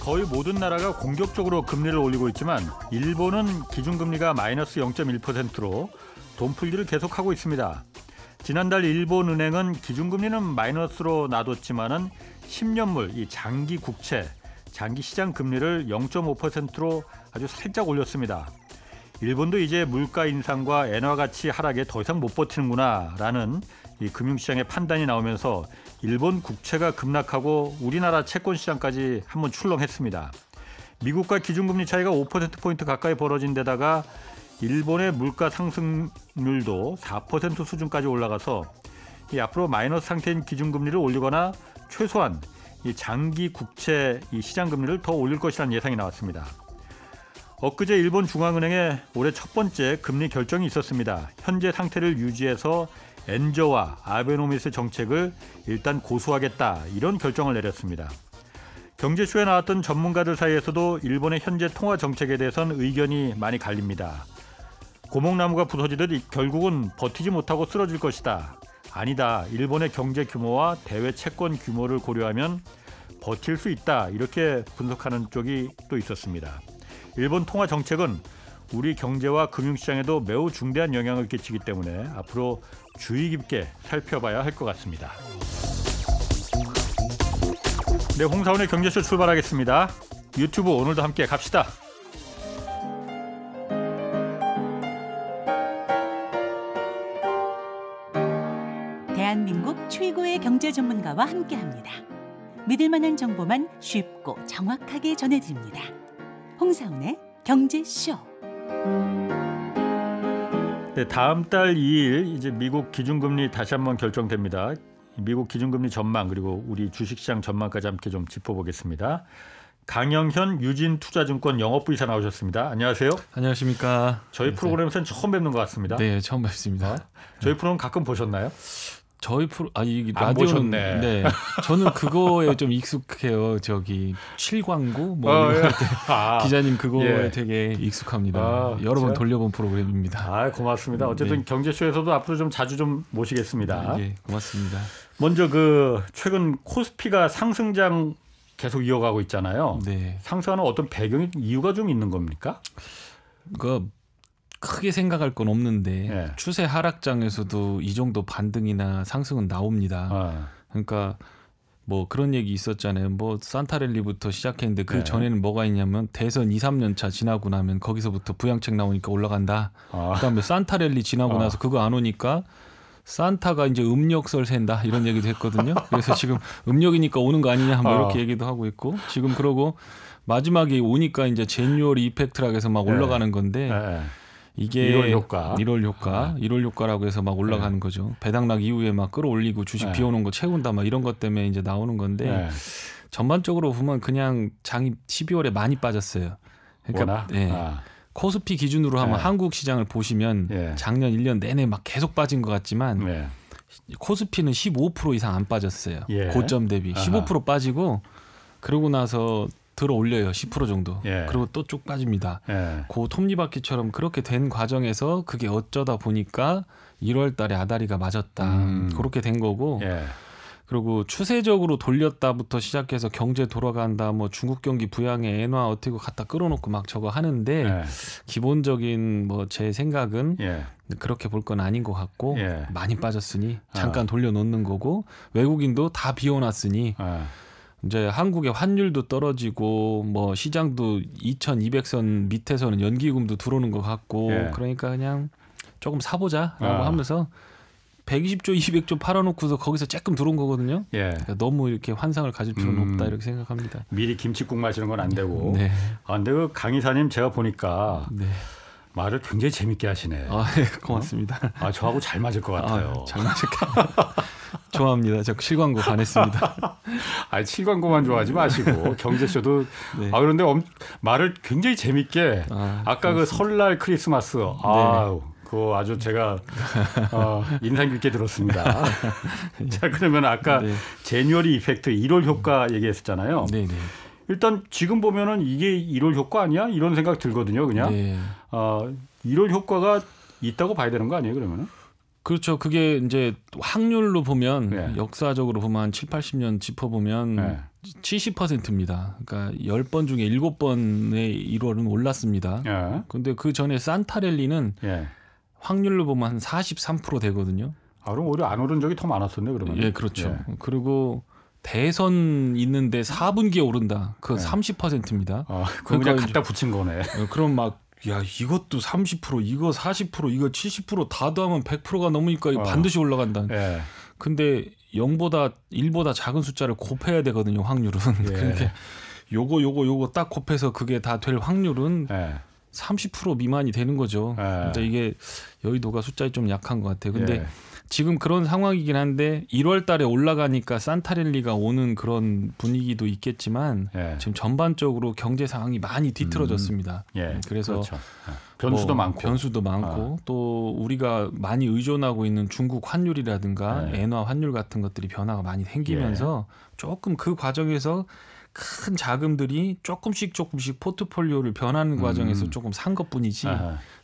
거의 모든 나라가 공격적으로 금리를 올리고 있지만 일본은 기준금리가 마이너스 0.1%로 돈 풀기를 계속하고 있습니다. 지난달 일본 은행은 기준금리는 마이너스로 놔뒀지만은 10년물 이 장기 국채, 장기 시장 금리를 0.5%로 아주 살짝 올렸습니다. 일본도 이제 물가 인상과 엔화 가치 하락에 더 이상 못 버티는구나라는 이 금융시장의 판단이 나오면서 일본 국채가 급락하고 우리나라 채권 시장까지 한번 출렁했습니다. 미국과 기준금리 차이가 5%포인트 가까이 벌어진 데다가 일본의 물가 상승률도 4% 수준까지 올라가서 이 앞으로 마이너스 상태인 기준금리를 올리거나 최소한 이 장기 국채 이 시장 금리를 더 올릴 것이라는 예상이 나왔습니다. 엊그제 일본 중앙은행의 올해 첫 번째 금리 결정이 있었습니다. 현재 상태를 유지해서 엔저와 아베노미스 정책을 일단 고수하겠다 이런 결정을 내렸습니다. 경제쇼에 나왔던 전문가들 사이에서도 일본의 현재 통화 정책에 대해서는 의견이 많이 갈립니다. 고목나무가 부서지듯 결국은 버티지 못하고 쓰러질 것이다. 아니다. 일본의 경제 규모와 대외 채권 규모를 고려하면 버틸 수 있다. 이렇게 분석하는 쪽이 또 있었습니다. 일본 통화 정책은 우리 경제와 금융시장에도 매우 중대한 영향을 끼치기 때문에 앞으로 주의 깊게 살펴봐야 할 것 같습니다. 네, 홍사원의 경제쇼 출발하겠습니다. 유튜브 오늘도 함께 갑시다. 대한민국 최고의 경제 전문가와 함께합니다. 믿을 만한 정보만 쉽고 정확하게 전해드립니다. 홍사운의 경제쇼. 네, 다음 달 2일 이제 미국 기준금리 다시 한번 결정됩니다. 미국 기준금리 전망 그리고 우리 주식시장 전망까지 함께 좀 짚어보겠습니다. 강영현 유진투자증권 영업부 이사 나오셨습니다. 안녕하세요. 안녕하십니까. 저희 프로그램에서는 처음 뵙는 것 같습니다. 네, 처음 뵙습니다. 저희 프로그램 가끔 보셨나요? 저희 프로 아이 안 라디오 보셨네. 네, 저는 그거에 좀 익숙해요. 저기 실광구 뭐 어, 이런 예. 때 아, 기자님 그거에 예. 되게 익숙합니다. 아, 여러 번 진짜요? 돌려본 프로그램입니다. 아, 고맙습니다. 어쨌든 네. 경제쇼에서도 앞으로 좀 자주 좀 모시겠습니다. 예, 고맙습니다. 먼저 그 최근 코스피가 상승장 계속 이어가고 있잖아요. 네, 상승하는 어떤 배경이 이유가 좀 있는 겁니까? 그 크게 생각할 건 없는데 예. 추세 하락장에서도 이 정도 반등이나 상승은 나옵니다. 어. 그러니까 뭐 그런 얘기 있었잖아요. 뭐 산타랠리부터 시작했는데 그 네. 전에는 뭐가 있냐면 대선 2, 3년 차 지나고 나면 거기서부터 부양책 나오니까 올라간다. 아, 그다음에 산타랠리 지나고 어. 나서 그거 안 오니까 산타가 이제 음력설 샌다 이런 얘기도 했거든요. 그래서 지금 음력이니까 오는 거 아니냐 뭐 어. 이렇게 얘기도 하고 있고 지금 그러고 마지막에 오니까 이제 제뉴얼 이펙트라고 해서 막 네. 올라가는 건데 예. 이게 1월 효과. 1월 효과, 1월 효과라고 해서 막 올라가는 거죠. 배당락 이후에 막 끌어올리고 주식 네. 비워놓은 거 채운다 막 이런 것 때문에 이제 나오는 건데 예. 전반적으로 보면 그냥 장이 12월에 많이 빠졌어요. 그러니까? 예. 아, 코스피 기준으로 하면 네. 한국 시장을 보시면 예. 작년 1년 내내 막 계속 빠진 것 같지만 예. 코스피는 15% 이상 안 빠졌어요. 예. 고점 대비 아하. 15% 빠지고 그러고 나서 들어 올려요 10% 정도. 예. 그리고 또 쭉 빠집니다. 예. 고 톱니바퀴처럼 그렇게 된 과정에서 그게 어쩌다 보니까 1월 달에 아다리가 맞았다. 음. 그렇게 된 거고. 예. 그리고 추세적으로 돌렸다부터 시작해서 경제 돌아간다. 뭐 중국 경기 부양에 엔화 어떻게 갖다 끌어놓고 막 저거 하는데 예. 기본적인 뭐 제 생각은 예. 그렇게 볼 건 아닌 것 같고 예. 많이 빠졌으니 아. 잠깐 돌려놓는 거고 외국인도 다 비워놨으니 아, 이제 한국의 환율도 떨어지고 뭐 시장도 2,200선 밑에서는 연기금도 들어오는 것 같고 예. 그러니까 그냥 조금 사보자라고 아. 하면서 120조, 200조 팔아놓고서 거기서 조금 들어온 거거든요. 예. 그러니까 너무 이렇게 환상을 가질 필요는 음. 없다 이렇게 생각합니다. 미리 김치국 마시는 건 안 되고. 네, 아, 근데 그 강의사님 제가 보니까 네. 말을 굉장히 재밌게 하시네. 아, 네, 고맙습니다. 아, 저하고 잘 맞을 것 같아요. 아, 잘 맞을까? 좋아합니다. 저 실광고 반했습니다. 아, 칠광고만 좋아하지 마시고 경제쇼도 네. 아 그런데 엄, 말을 굉장히 재밌게 아, 아, 까그 설날 크리스마스 아 그거 아주 제가 어, 인상 깊게 들었습니다. 자 그러면 아까 네. 제뉴얼리 이펙트 1월 효과 얘기했었잖아요. 네, 네. 일단 지금 보면은 이게 1월 효과 아니야? 이런 생각 들거든요. 그냥 네. 어, 1월 효과가 있다고 봐야 되는 거 아니에요? 그러면은? 그렇죠. 그게 이제 확률로 보면 네. 역사적으로 보면 한 7, 80년 짚어보면 네. 70%입니다. 그러니까 10번 중에 7번의 1월은 올랐습니다. 예. 근데 그 전에 산타렐리는 예. 확률로 보면 한 43% 되거든요. 아, 그럼 오히려 안 오른 적이 더 많았었네 그러면. 예, 그렇죠. 그리고 대선 있는데 4분기에 오른다. 그거 네. 30%입니다. 아, 그러니까 갖다 붙인 거네. 어, 그럼 막 야, 이것도 30%, 이거 40%, 이거 70%다 더하면 100%가 넘으니까 어. 반드시 올라간다. 예. 근데 0보다 1보다 작은 숫자를 곱해야 되거든요, 확률은. 예. 그러니까 요거 요거 요거 딱 곱해서 그게 다 될 확률은 예. 30% 미만이 되는 거죠. 예. 진짜 이게 여의도가 숫자에 좀 약한 것 같아요. 근데 예. 지금 그런 상황이긴 한데 1월 달에 올라가니까 산타렐리가 오는 그런 분위기도 있겠지만 예. 지금 전반적으로 경제 상황이 많이 뒤틀어졌습니다. 예. 그래서 그렇죠. 예. 변수도 뭐 많고. 변수도 많고 또 우리가 많이 의존하고 있는 중국 환율이라든가 네. 엔화 환율 같은 것들이 변화가 많이 생기면서 조금 그 과정에서 큰 자금들이 조금씩 조금씩 포트폴리오를 변하는 음. 과정에서 조금 산 것뿐이지.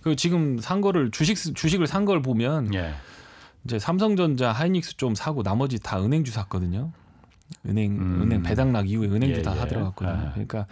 그 지금 산 거를 주식 주식을 산 걸 보면 예. 이제 삼성전자, 하이닉스 좀 사고 나머지 다 은행주 샀거든요. 은행 음. 은행 배당락 이후에 은행주 예, 다 예. 사들어갔거든요. 아. 그러니까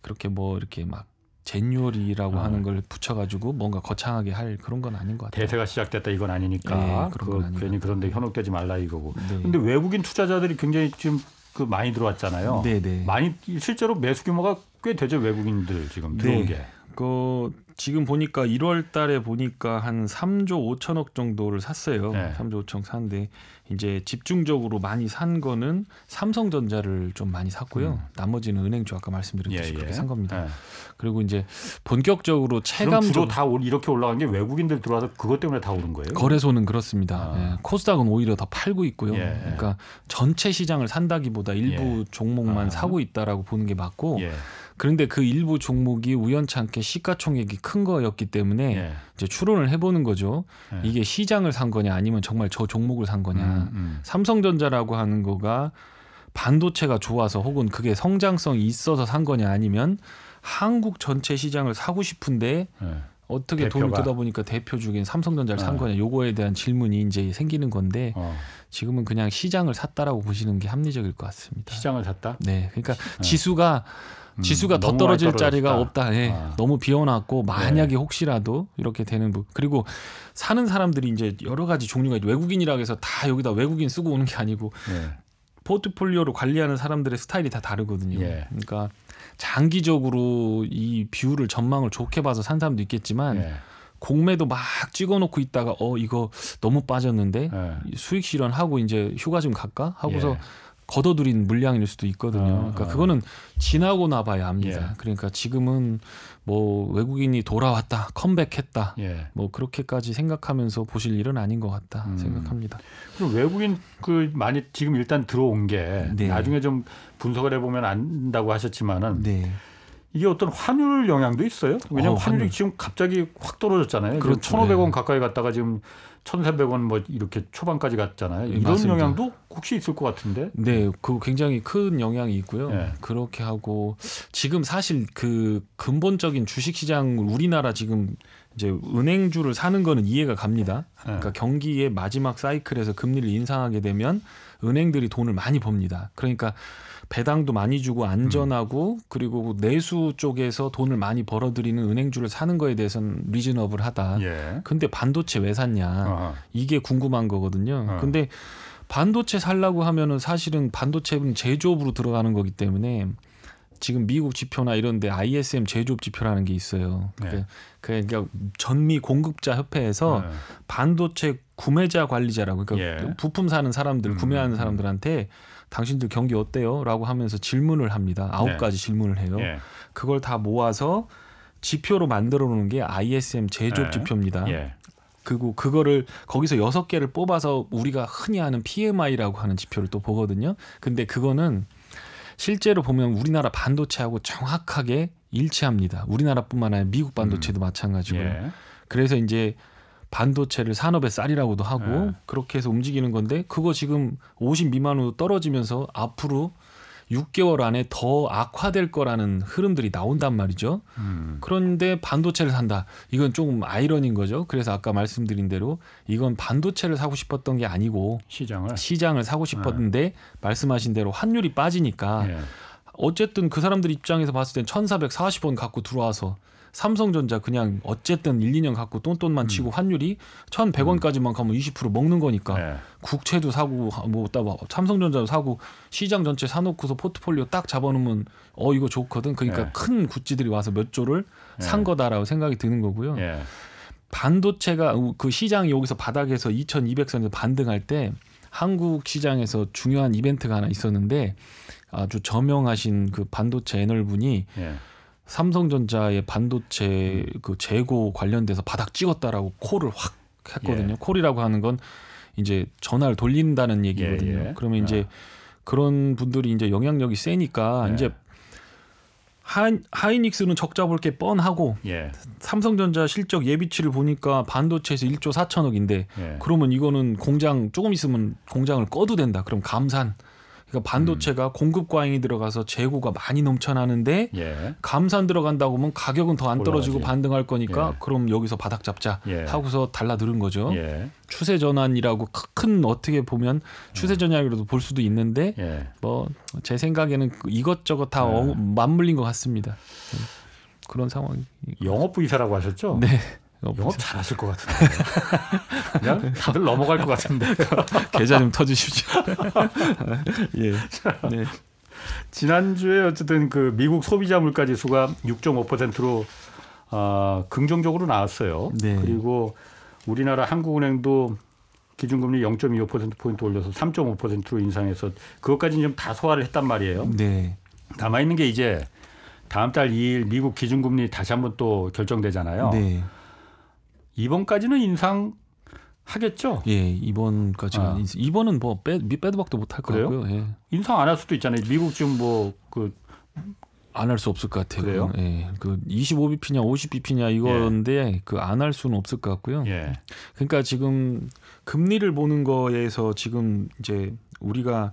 그렇게 뭐 이렇게 막 젠유얼이라고 아. 하는 걸 붙여가지고 뭔가 거창하게 할 그런 건 아닌 것 같아요. 대세가 시작됐다 이건 아니니까 예, 그런 아니고. 괜히 그런데 현혹되지 말라 이거고. 네. 근데 외국인 투자자들이 굉장히 지금 그 많이 들어왔잖아요. 네네. 많이 실제로 매수 규모가 꽤 되죠 외국인들 지금 들어온 네. 게. 그 지금 보니까 1월 달에 보니까 한 3조 5천억 정도를 샀어요. 네. 3조 5천억 샀는데 이제 집중적으로 많이 산 거는 삼성전자를 좀 많이 샀고요. 음. 나머지는 은행주 아까 말씀드렸듯이 예, 그렇게 예. 산 겁니다. 예. 그리고 이제 본격적으로 그럼 체감적 주로 다 올- 이렇게 올라간 게 외국인들 들어와서 그것 때문에 다 오른 거예요. 거래소는 그렇습니다. 아. 예, 코스닥은 오히려 더 팔고 있고요. 예. 그러니까 전체 시장을 산다기보다 일부 예. 종목만 아. 사고 있다라고 보는 게 맞고 예. 그런데 그 일부 종목이 우연찮게 시가총액이 큰 거였기 때문에 예. 이제 추론을 해보는 거죠. 예. 이게 시장을 산 거냐 아니면 정말 저 종목을 산 거냐. 음, 음. 삼성전자라고 하는 거가 반도체가 좋아서 혹은 그게 성장성이 있어서 산 거냐 아니면 한국 전체 시장을 사고 싶은데 예. 어떻게 돈을 대표가. 뜨다 보니까 대표 중인 삼성전자를 산 어. 거냐 요거에 대한 질문이 이제 생기는 건데 어. 지금은 그냥 시장을 샀다라고 보시는 게 합리적일 것 같습니다. 시장을 샀다. 네, 그러니까 지수가 음, 지수가 더 너무 떨어질 자리가. 없다. 예. 아. 네. 너무 비워놨고 만약에 혹시라도 이렇게 되는 부 그리고 사는 사람들이 이제 여러 가지 종류가 있죠. 외국인이라고 해서 다 여기다 외국인 쓰고 오는 게 아니고 예. 포트폴리오를 관리하는 사람들의 스타일이 다 다르거든요. 예. 그러니까 장기적으로 이 view를 전망을 좋게 봐서 산 사람도 있겠지만 예. 공매도 막 찍어놓고 있다가 어 이거 너무 빠졌는데 예. 수익 실현하고 이제 휴가 좀 갈까 하고서 예. 걷어들인 물량일 수도 있거든요. 어, 그러니까 어. 그거는 지나고 나봐야 압니다. 예. 그러니까 지금은 뭐 외국인이 돌아왔다, 컴백했다, 예. 뭐 그렇게까지 생각하면서 보실 일은 아닌 것 같다 음. 생각합니다. 그럼 외국인 그 많이 지금 일단 들어온 게 네. 나중에 좀 분석을 해보면 안다고 하셨지만은 네, 이게 어떤 환율 영향도 있어요. 왜냐하면 어, 환율이 환율. 지금 갑자기 확 떨어졌잖아요. 그렇죠. 지금 1,500원 네. 가까이 갔다가 지금 1,300원 뭐 이렇게 초반까지 갔잖아요. 네, 이런 맞습니다. 영향도 혹시 있을 것 같은데. 네, 그 굉장히 큰 영향이 있고요. 예. 그렇게 하고 지금 사실 그 근본적인 주식 시장 우리나라 지금 이제 은행주를 사는 거는 이해가 갑니다. 예. 그러니까 경기의 마지막 사이클에서 금리를 인상하게 되면 은행들이 돈을 많이 법니다. 그러니까 배당도 많이 주고 안전하고 그리고 내수 쪽에서 돈을 많이 벌어들이는 은행주를 사는 거에 대해서는 리즈너블하다. 예. 근데 반도체 왜 샀냐? 어허. 이게 궁금한 거거든요. 어. 근데 반도체 살라고 하면은 사실은 반도체는 제조업으로 들어가는 거기 때문에 지금 미국 지표나 이런데 ISM 제조업 지표라는 게 있어요. 네. 그러니까 전미 공급자 협회에서 예. 반도체 구매자 관리자라고 그러니까 예. 부품 사는 사람들 음, 구매하는 음. 사람들한테 당신들 경기 어때요?라고 하면서 질문을 합니다. 아홉 네. 가지 질문을 해요. 예. 그걸 다 모아서 지표로 만들어 놓는 게 ISM 제조업 네. 지표입니다. 예. 그리고 그거를 거기서 여섯 개를 뽑아서 우리가 흔히 하는 PMI라고 하는 지표를 또 보거든요. 근데 그거는 실제로 보면 우리나라 반도체하고 정확하게 일치합니다. 우리나라뿐만 아니라 미국 반도체도 마찬가지고요. 예. 그래서 이제 반도체를 산업의 쌀이라고도 하고 네. 그렇게 해서 움직이는 건데 그거 지금 50 미만으로 떨어지면서 앞으로 6개월 안에 더 악화될 거라는 흐름들이 나온단 말이죠. 음. 그런데 반도체를 산다. 이건 조금 아이러니인 거죠. 그래서 아까 말씀드린 대로 이건 반도체를 사고 싶었던 게 아니고 시장을 시장을 사고 싶었는데 말씀하신 대로 환율이 빠지니까 예. 어쨌든 그 사람들 입장에서 봤을 땐 1,440원 갖고 들어와서 삼성전자 그냥 어쨌든 1, 2년 갖고 똔똔만 치고 환율이 1,100원까지만 가면 20% 먹는 거니까 예. 국채도 사고 뭐 따- 뭐 삼성전자도 사고 시장 전체 사놓고서 포트폴리오 딱 잡아놓으면 어 이거 좋거든. 그러니까 예. 큰 구찌들이 와서 몇 조를 산 예. 거다라고 생각이 드는 거고요. 예. 반도체가 그 시장이 여기서 바닥에서 2,200선에서 반등할 때 한국 시장에서 중요한 이벤트가 하나 있었는데 아주 저명하신 그 반도체 애널분이 예. 삼성전자의 반도체 그 재고 관련돼서 바닥 찍었다라고 콜을 확 했거든요. 예. 콜이라고 하는 건 이제 전화를 돌린다는 얘기거든요. 예, 예. 그러면 이제 아. 그런 분들이 이제 영향력이 세니까 예. 이제 하이, 하이닉스는 적자 볼 게 뻔하고 예. 삼성전자 실적 예비치를 보니까 반도체에서 1조 4천억인데 예. 그러면 이거는 공장 조금 있으면 공장을 꺼도 된다. 그럼 감산. 그러니까 반도체가 음. 공급 과잉이 들어가서 재고가 많이 넘쳐나는데 예. 감산 들어간다고 하면 가격은 더 안 떨어지고 올라가지. 반등할 거니까 예. 그럼 여기서 바닥 잡자 예. 하고서 달라들은 거죠. 예. 추세 전환이라고 크- 큰 어떻게 보면 추세 전환이라도 볼 수도 있는데 예. 뭐제 생각에는 그 이것저것 다 네. 어, 맞물린 것 같습니다. 네. 그런 상황이 영업 이사라고 하셨죠? 네. 영업 잘하실 것 같은데. 그냥 다들 넘어갈 것 같은데. 계좌 좀 터주십시오. 예. 네. 지난주에 어쨌든 그 미국 소비자 물가 지수가 6.5%로 아, 긍정적으로 나왔어요. 네. 그리고 우리나라 한국은행도 기준금리 0.25% 포인트 올려서 3.5%로 인상해서 그것까지는 좀 다 소화를 했단 말이에요. 네. 남아 있는 게 이제 다음 달 2일 미국 기준금리 다시 한번 또 결정되잖아요. 네. 이번까지는 인상 하겠죠? 예, 이번까지가 아. 이번은 뭐 빼, 빼도 박도 못할 그래요? 거고요. 예. 인상 안 할 수도 있잖아요. 미국 지금 뭐그 안 할 수 없을 것 같아요. 그래요? 예. 그 25bp냐 50bp냐 이건데 그안 할 수는 없을 것 같고요. 예. 그러니까 지금 금리를 보는 거에서 지금 이제 우리가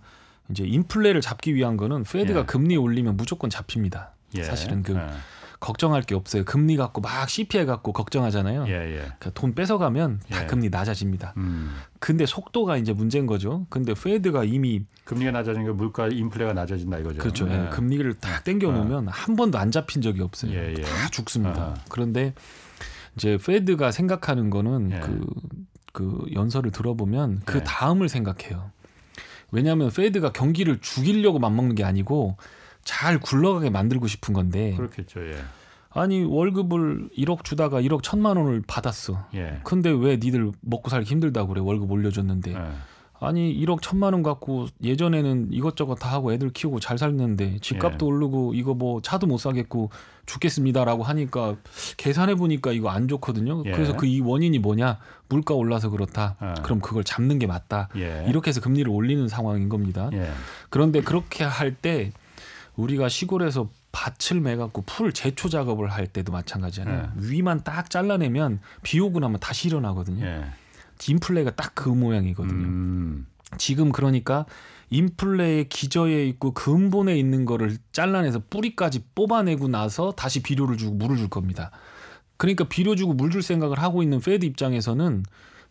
이제 인플레를 잡기 위한 거는 페드가 예. 금리 올리면 무조건 잡힙니다. 예. 사실은 그 예. 걱정할 게 없어요. 금리 갖고 막 CPI 갖고 걱정하잖아요. 예, 예. 그러니까 돈 뺏어가면 다 예. 금리 낮아집니다. 음. 근데 속도가 이제 문제인 거죠. 근데 페드가 이미 금리가 낮아지는 게 물가 인플레가 낮아진다 이거죠. 그렇죠. 예, 예. 금리를 딱 땡겨 놓으면 한 번도 안 잡힌 적이 없어요. 예, 예. 다 죽습니다. 아하. 그런데 이제 페드가 생각하는 거는 예. 그, 그 연설을 들어보면 그 예. 다음을 생각해요. 왜냐하면 페드가 경기를 죽이려고 맘먹는 게 아니고 잘 굴러가게 만들고 싶은 건데 그렇겠죠. 예. 아니 월급을 1억 주다가 1억 천만 원을 받았어. 예. 근데 왜 니들 먹고 살기 힘들다고 그래 월급 올려줬는데 예. 아니 1억 천만 원 갖고 예전에는 이것저것 다 하고 애들 키우고 잘 살는데 집값도 예. 오르고 이거 뭐 차도 못 사겠고 죽겠습니다라고 하니까 계산해 보니까 이거 안 좋거든요. 예. 그래서 그 이 원인이 뭐냐 물가 올라서 그렇다. 예. 그럼 그걸 잡는 게 맞다. 예. 이렇게 해서 금리를 올리는 상황인 겁니다. 예. 그런데 그렇게 할 때 우리가 시골에서 밭을 매갖고 풀 제초 작업을 할 때도 마찬가지잖아요. 위만 딱 잘라내면 비 오고 나면 다시 일어나거든요. 예. 인플레가 딱 그 모양이거든요. 음. 지금 그러니까 인플레의 기저에 있고 근본에 있는 거를 잘라내서 뿌리까지 뽑아내고 나서 다시 비료를 주고 물을 줄 겁니다. 그러니까 비료 주고 물 줄 생각을 하고 있는 Fed 입장에서는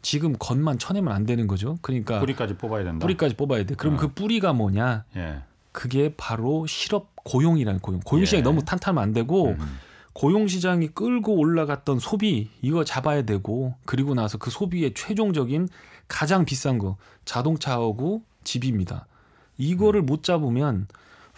지금 겉만 쳐내면 안 되는 거죠. 그러니까 뿌리까지 뽑아야 된다. 뿌리까지 뽑아야 돼. 그럼 어. 그 뿌리가 뭐냐? 예. 그게 바로 실업 고용이라는 고용. 고용 시장이 예. 너무 탄탄하면 안 되고 음. 고용 시장이 끌고 올라갔던 소비 이거 잡아야 되고 그리고 나서 그 소비의 최종적인 가장 비싼 거 자동차하고 집입니다. 이거를 못 잡으면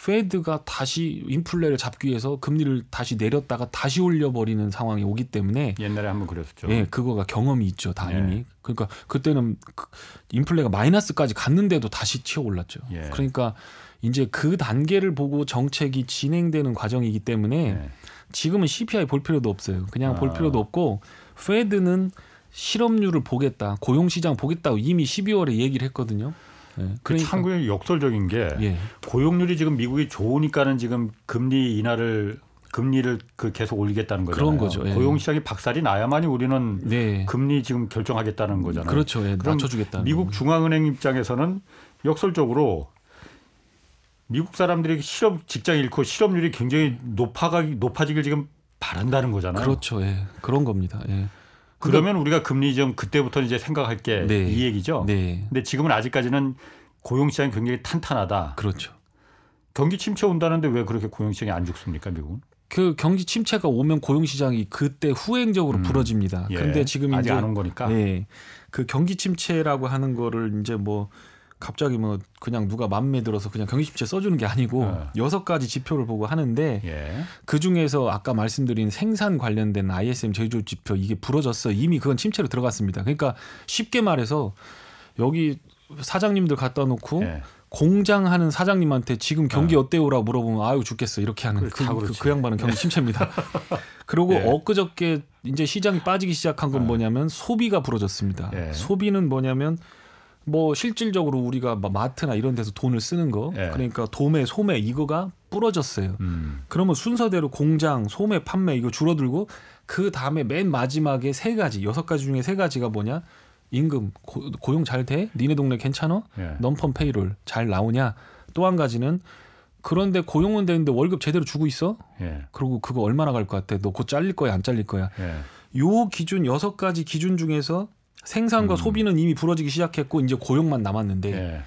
Fed가 다시 인플레를 잡기 위해서 금리를 다시 내렸다가 다시 올려버리는 상황이 오기 때문에 옛날에 한번 그랬었죠. 예, 그거가 경험이 있죠, 다 예. 이미. 그러니까 그때는 그 인플레가 마이너스까지 갔는데도 다시 치어 올랐죠. 예. 그러니까 이제 그 단계를 보고 정책이 진행되는 과정이기 때문에 예. 지금은 CPI 볼 필요도 없어요. 그냥 볼 아. 필요도 없고 페드는 실업률을 보겠다, 고용 시장 보겠다고 이미 12월에 얘기를 했거든요. 예, 그 그러니까 참고로 역설적인 게 예, 고용률이 지금 미국이 좋으니까는 지금 금리 인하를 금리를 그 계속 올리겠다는 거잖아요. 그런 거죠, 예. 고용 시장이 박살이 나야만이 우리는 네, 금리 지금 결정하겠다는 거잖아요. 그렇죠. 예, 그럼 낮춰주겠다. 미국 중앙은행 입장에서는 역설적으로 미국 사람들이 실업 직장 잃고 실업률이 굉장히 높아가 높아지길 지금 바란다는 거잖아요. 그렇죠. 예. 그런 겁니다. 예. 그러면 우리가 금리 좀 그때부터 이제 생각할 게이 네. 얘기죠. 네. 근데 지금은 아직까지는 고용 시장이 굉장히 탄탄하다. 그렇죠. 경기 침체 온다는데 왜 그렇게 고용 시장이 안 죽습니까, 미국은? 그 경기 침체가 오면 고용 시장이 그때 후행적으로 음. 부러집니다. 예. 근데 지금 아직 이제 안온 거니까. 예. 그 경기 침체라고 하는 거를 이제 뭐 갑자기 뭐 그냥 누가 맘에 들어서 그냥 경기 침체 써주는 게 아니고 어. 여섯 가지 지표를 보고 하는데 예. 그 중에서 아까 말씀드린 생산 관련된 ISM 제조업 지표 이게 부러졌어 이미 그건 침체로 들어갔습니다. 그러니까 쉽게 말해서 여기 사장님들 갖다 놓고 예. 공장 하는 사장님한테 지금 경기 어때요라고 물어보면 아유 죽겠어 이렇게 하는 그, 다 그. 그 양반은 경기 침체입니다. 그리고 예. 엊그저께 이제 시장이 빠지기 시작한 건 어. 뭐냐면 소비가 부러졌습니다. 예. 소비는 뭐냐면 뭐 실질적으로 우리가 막 마트나 이런 데서 돈을 쓰는 거 예. 그러니까 도매 소매 이거가 부러졌어요. 음. 그러면 순서대로 공장 소매 판매 이거 줄어들고 그 다음에 맨 마지막에 세 가지 여섯 가지 중에 세 가지가 뭐냐 임금 고, 고용 잘 돼? 니네 동네 괜찮아? 예. 넘펀 페이롤 잘 나오냐? 또 한 가지는 그런데 고용은 되는데 월급 제대로 주고 있어? 예. 그리고 그거 얼마나 갈 것 같아? 너 곧 잘릴 거야 안 잘릴 거야? 예. 요 기준 여섯 가지 기준 중에서 생산과 음. 소비는 이미 부러지기 시작했고 이제 고용만 남았는데 예.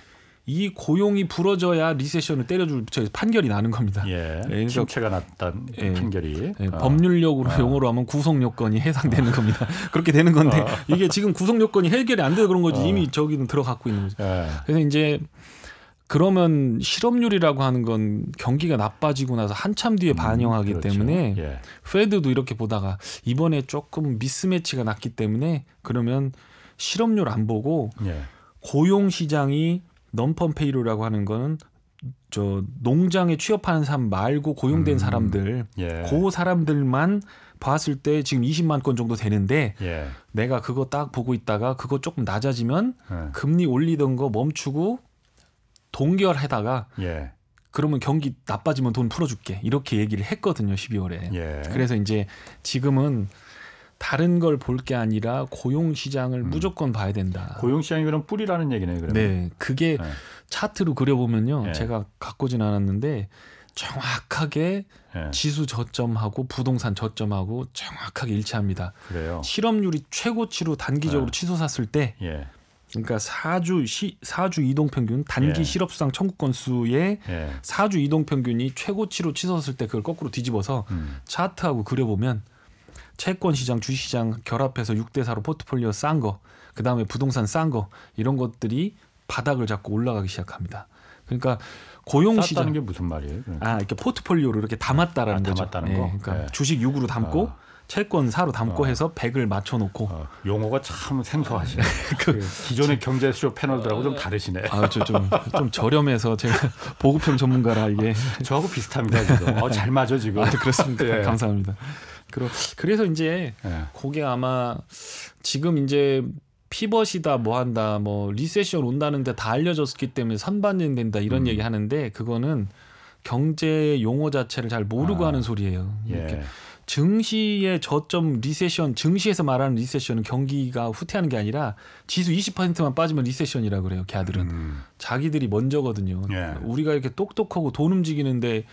이 고용이 부러져야 리세션을 때려줄 저 판결이 나는 겁니다. 예. 그러니까- 침체가 났다는 예. 판결이. 예, 어. 법률력으로 어. 용어로 하면 구속 요건이 해당되는 겁니다. 그렇게 되는 건데 어. 이게 지금 구속 요건이 해결이 안 돼서 그런 거지 어. 이미 저기는 들어갔고 있는 거죠. 예. 그래서 이제 그러면 실업률이라고 하는 건 경기가 나빠지고 나서 한참 뒤에 반영하기 음, 그렇죠. 때문에 예. 페드도 이렇게 보다가 이번에 조금 미스매치가 났기 때문에 그러면 실업률 안 보고 예. 고용 시장이 넘펀 페이로라고 하는 거는 저 농장에 취업하는 사람 말고 고용된 음. 사람들 예. 그 사람들만 봤을 때 지금 20만 건 정도 되는데 예. 내가 그거 딱 보고 있다가 그거 조금 낮아지면 예. 금리 올리던 거 멈추고 동결하다가 예. 그러면 경기 나빠지면 돈 풀어줄게 이렇게 얘기를 했거든요 12월에 예. 그래서 이제 지금은 다른 걸 볼 게 아니라 고용 시장을 음. 무조건 봐야 된다. 고용 시장이 그럼 뿌리라는 얘기네요. 그러면. 네, 그게 네. 차트로 그려보면요. 예. 제가 갖고진 않았는데 정확하게 예. 지수 저점하고 부동산 저점하고 정확하게 일치합니다. 그래요. 실업률이 최고치로 단기적으로 네. 치솟았을 때, 예. 그러니까 4주 시, 4주 이동 평균 단기 예. 실업수당 청구 건수의 예. 4주 이동 평균이 최고치로 치솟았을 때 그걸 거꾸로 뒤집어서 음. 차트하고 그려 보면 채권 시장, 주식 시장 결합해서 6대 4로 포트폴리오 싼 거, 그다음에 부동산 싼 거 이런 것들이 바닥을 잡고 올라가기 시작합니다. 그러니까 고용 시장 게 무슨 말이에요? 그러니까. 아, 이렇게 포트폴리오로 이렇게 담았다라는 아, 거죠. 담았다는 거? 그러니까 네. 주식 6으로 담고 어. 채권 4로 담고 어. 해서 100을 맞춰 놓고 어, 용어가 참 생소하시네. 그 기존의 경제쇼 패널들하고 좀 다르시네. 아, 저좀좀 좀 저렴해서 제가 보급형 전문가라 이게 저하고 비슷합니다 지금. 어, 잘 맞아 지금. 아, 그렇습니다. 예. 감사합니다. 그러, 그래서 이제 예. 그게 아마 지금 이제 피벗이다 뭐 한다 뭐 리세션 온다는데 다 알려졌기 때문에 선반영 된다 이런 음. 얘기 하는데 그거는 경제 용어 자체를 잘 모르고 아. 하는 소리예요. 이렇게 예. 증시의 저점 리세션 증시에서 말하는 리세션은 경기가 후퇴하는 게 아니라 지수 20%만 빠지면 리세션이라 고 그래요. 걔들은 음. 자기들이 먼저거든요. 예. 우리가 이렇게 똑똑하고 돈 움직이는데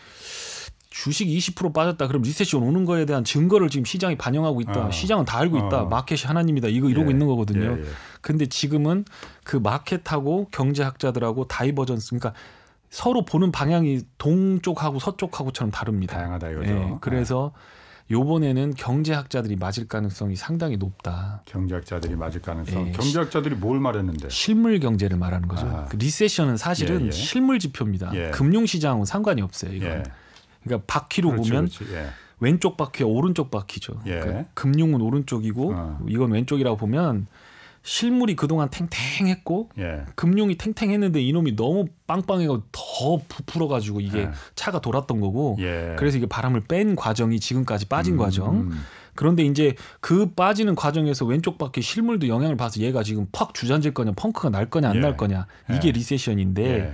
주식 20% 빠졌다. 그럼 리세션 오는 거에 대한 증거를 지금 시장이 반영하고 있다. 어. 시장은 다 알고 있다. 어. 마켓이 하나님이다. 이거 이러고 예. 있는 거거든요. 예, 예. 근데 지금은 그 마켓하고 경제학자들하고 divergence 그러니까 서로 보는 방향이 동쪽하고 서쪽하고처럼 다릅니다. 다양하다 이거죠. 예, 그래서 요번에는 경제학자들이 맞을 가능성이 상당히 높다. 경제학자들이 맞을 가능성. 예. 경제학자들이 뭘 말했는데? 실물 경제를 말하는 거죠. 아. 그 리세션은 사실은 예, 예. 실물 지표입니다. 예. 금융 시장하고 상관이 없어요. 이건. 예. 그러니까 바퀴로 그렇지, 보면 그렇지. 예. 왼쪽 바퀴와 오른쪽 바퀴죠. 예. 그러니까 금융은 오른쪽이고 어. 이건 왼쪽이라고 보면 실물이 그동안 탱탱했고 예. 금융이 탱탱했는데 이놈이 너무 빵빵해가 더 부풀어 가지고 이게 예. 차가 돌았던 거고 예. 그래서 이게 바람을 뺀 과정이 지금까지 빠진 음, 과정. 음. 그런데 이제 그 빠지는 과정에서 왼쪽 바퀴 실물도 영향을 봐서 얘가 지금 팍 주저앉을 거냐 펑크가 날 거냐 안 예. 날 거냐 이게 예. 리세션인데 예.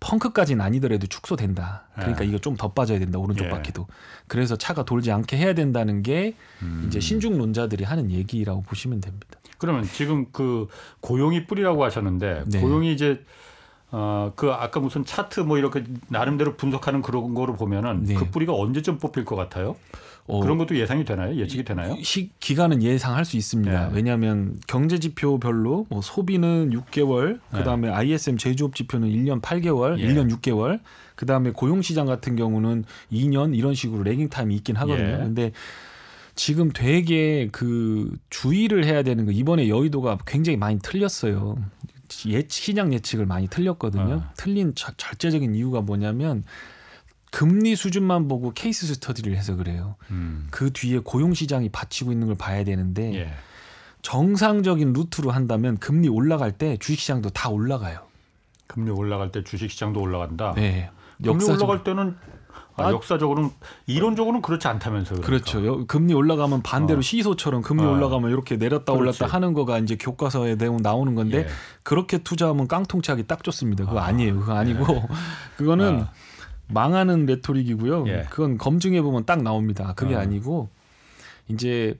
펑크까지는 아니더라도 축소된다. 그러니까 예. 이거 좀 더 빠져야 된다. 오른쪽 예. 바퀴도. 그래서 차가 돌지 않게 해야 된다는 게 음. 이제 신중론자들이 하는 얘기라고 보시면 됩니다. 그러면 지금 그 고용이 뿌리라고 하셨는데 네. 고용이 이제 어, 그 아까 무슨 차트 뭐 이렇게 나름대로 분석하는 그런 거로 보면은 네. 그 뿌리가 언제쯤 뽑힐 것 같아요? 어, 그런 것도 예상이 되나요? 예측이 되나요? 시, 기간은 예상할 수 있습니다. 네. 왜냐하면 경제 지표별로 뭐 소비는 6개월, 네. 그다음에 ISM 제조업 지표는 1년 8개월, 예. 1년 6개월, 그 다음에 고용 시장 같은 경우는 2년 이런 식으로 레깅 타임이 있긴 하거든요. 예. 근데 지금 되게 그 주의를 해야 되는 거 이번에 여의도가 굉장히 많이 틀렸어요. 예, 시장 예측을 많이 틀렸거든요. 아. 틀린 자- 절제적인 이유가 뭐냐면 금리 수준만 보고 케이스 스터디를 해서 그래요. 음. 그 뒤에 고용 시장이 받치고 있는 걸 봐야 되는데 예. 정상적인 루트로 한다면 금리 올라갈 때 주식 시장도 다 올라가요. 금리 올라갈 때 주식 시장도 올라간다. 네. 금리 역사적- 올라갈 때는 아, 아. 역사적으로는 이론적으로는 그렇지 않다면서요. 그러니까. 그렇죠. 여- 금리 올라가면 반대로 어. 시소처럼 금리 어. 올라가면 이렇게 내렸다 그렇지. 올랐다 하는 거가 이제 교과서에 내용 나오는 건데 예. 그렇게 투자하면 깡통치하기 딱 좋습니다. 그거 아. 아. 니에요 그거 아니고 그거는 아. 망하는 레토릭이고요. 예. 그건 검증해 보면 딱 나옵니다. 그게 어. 아니고 이제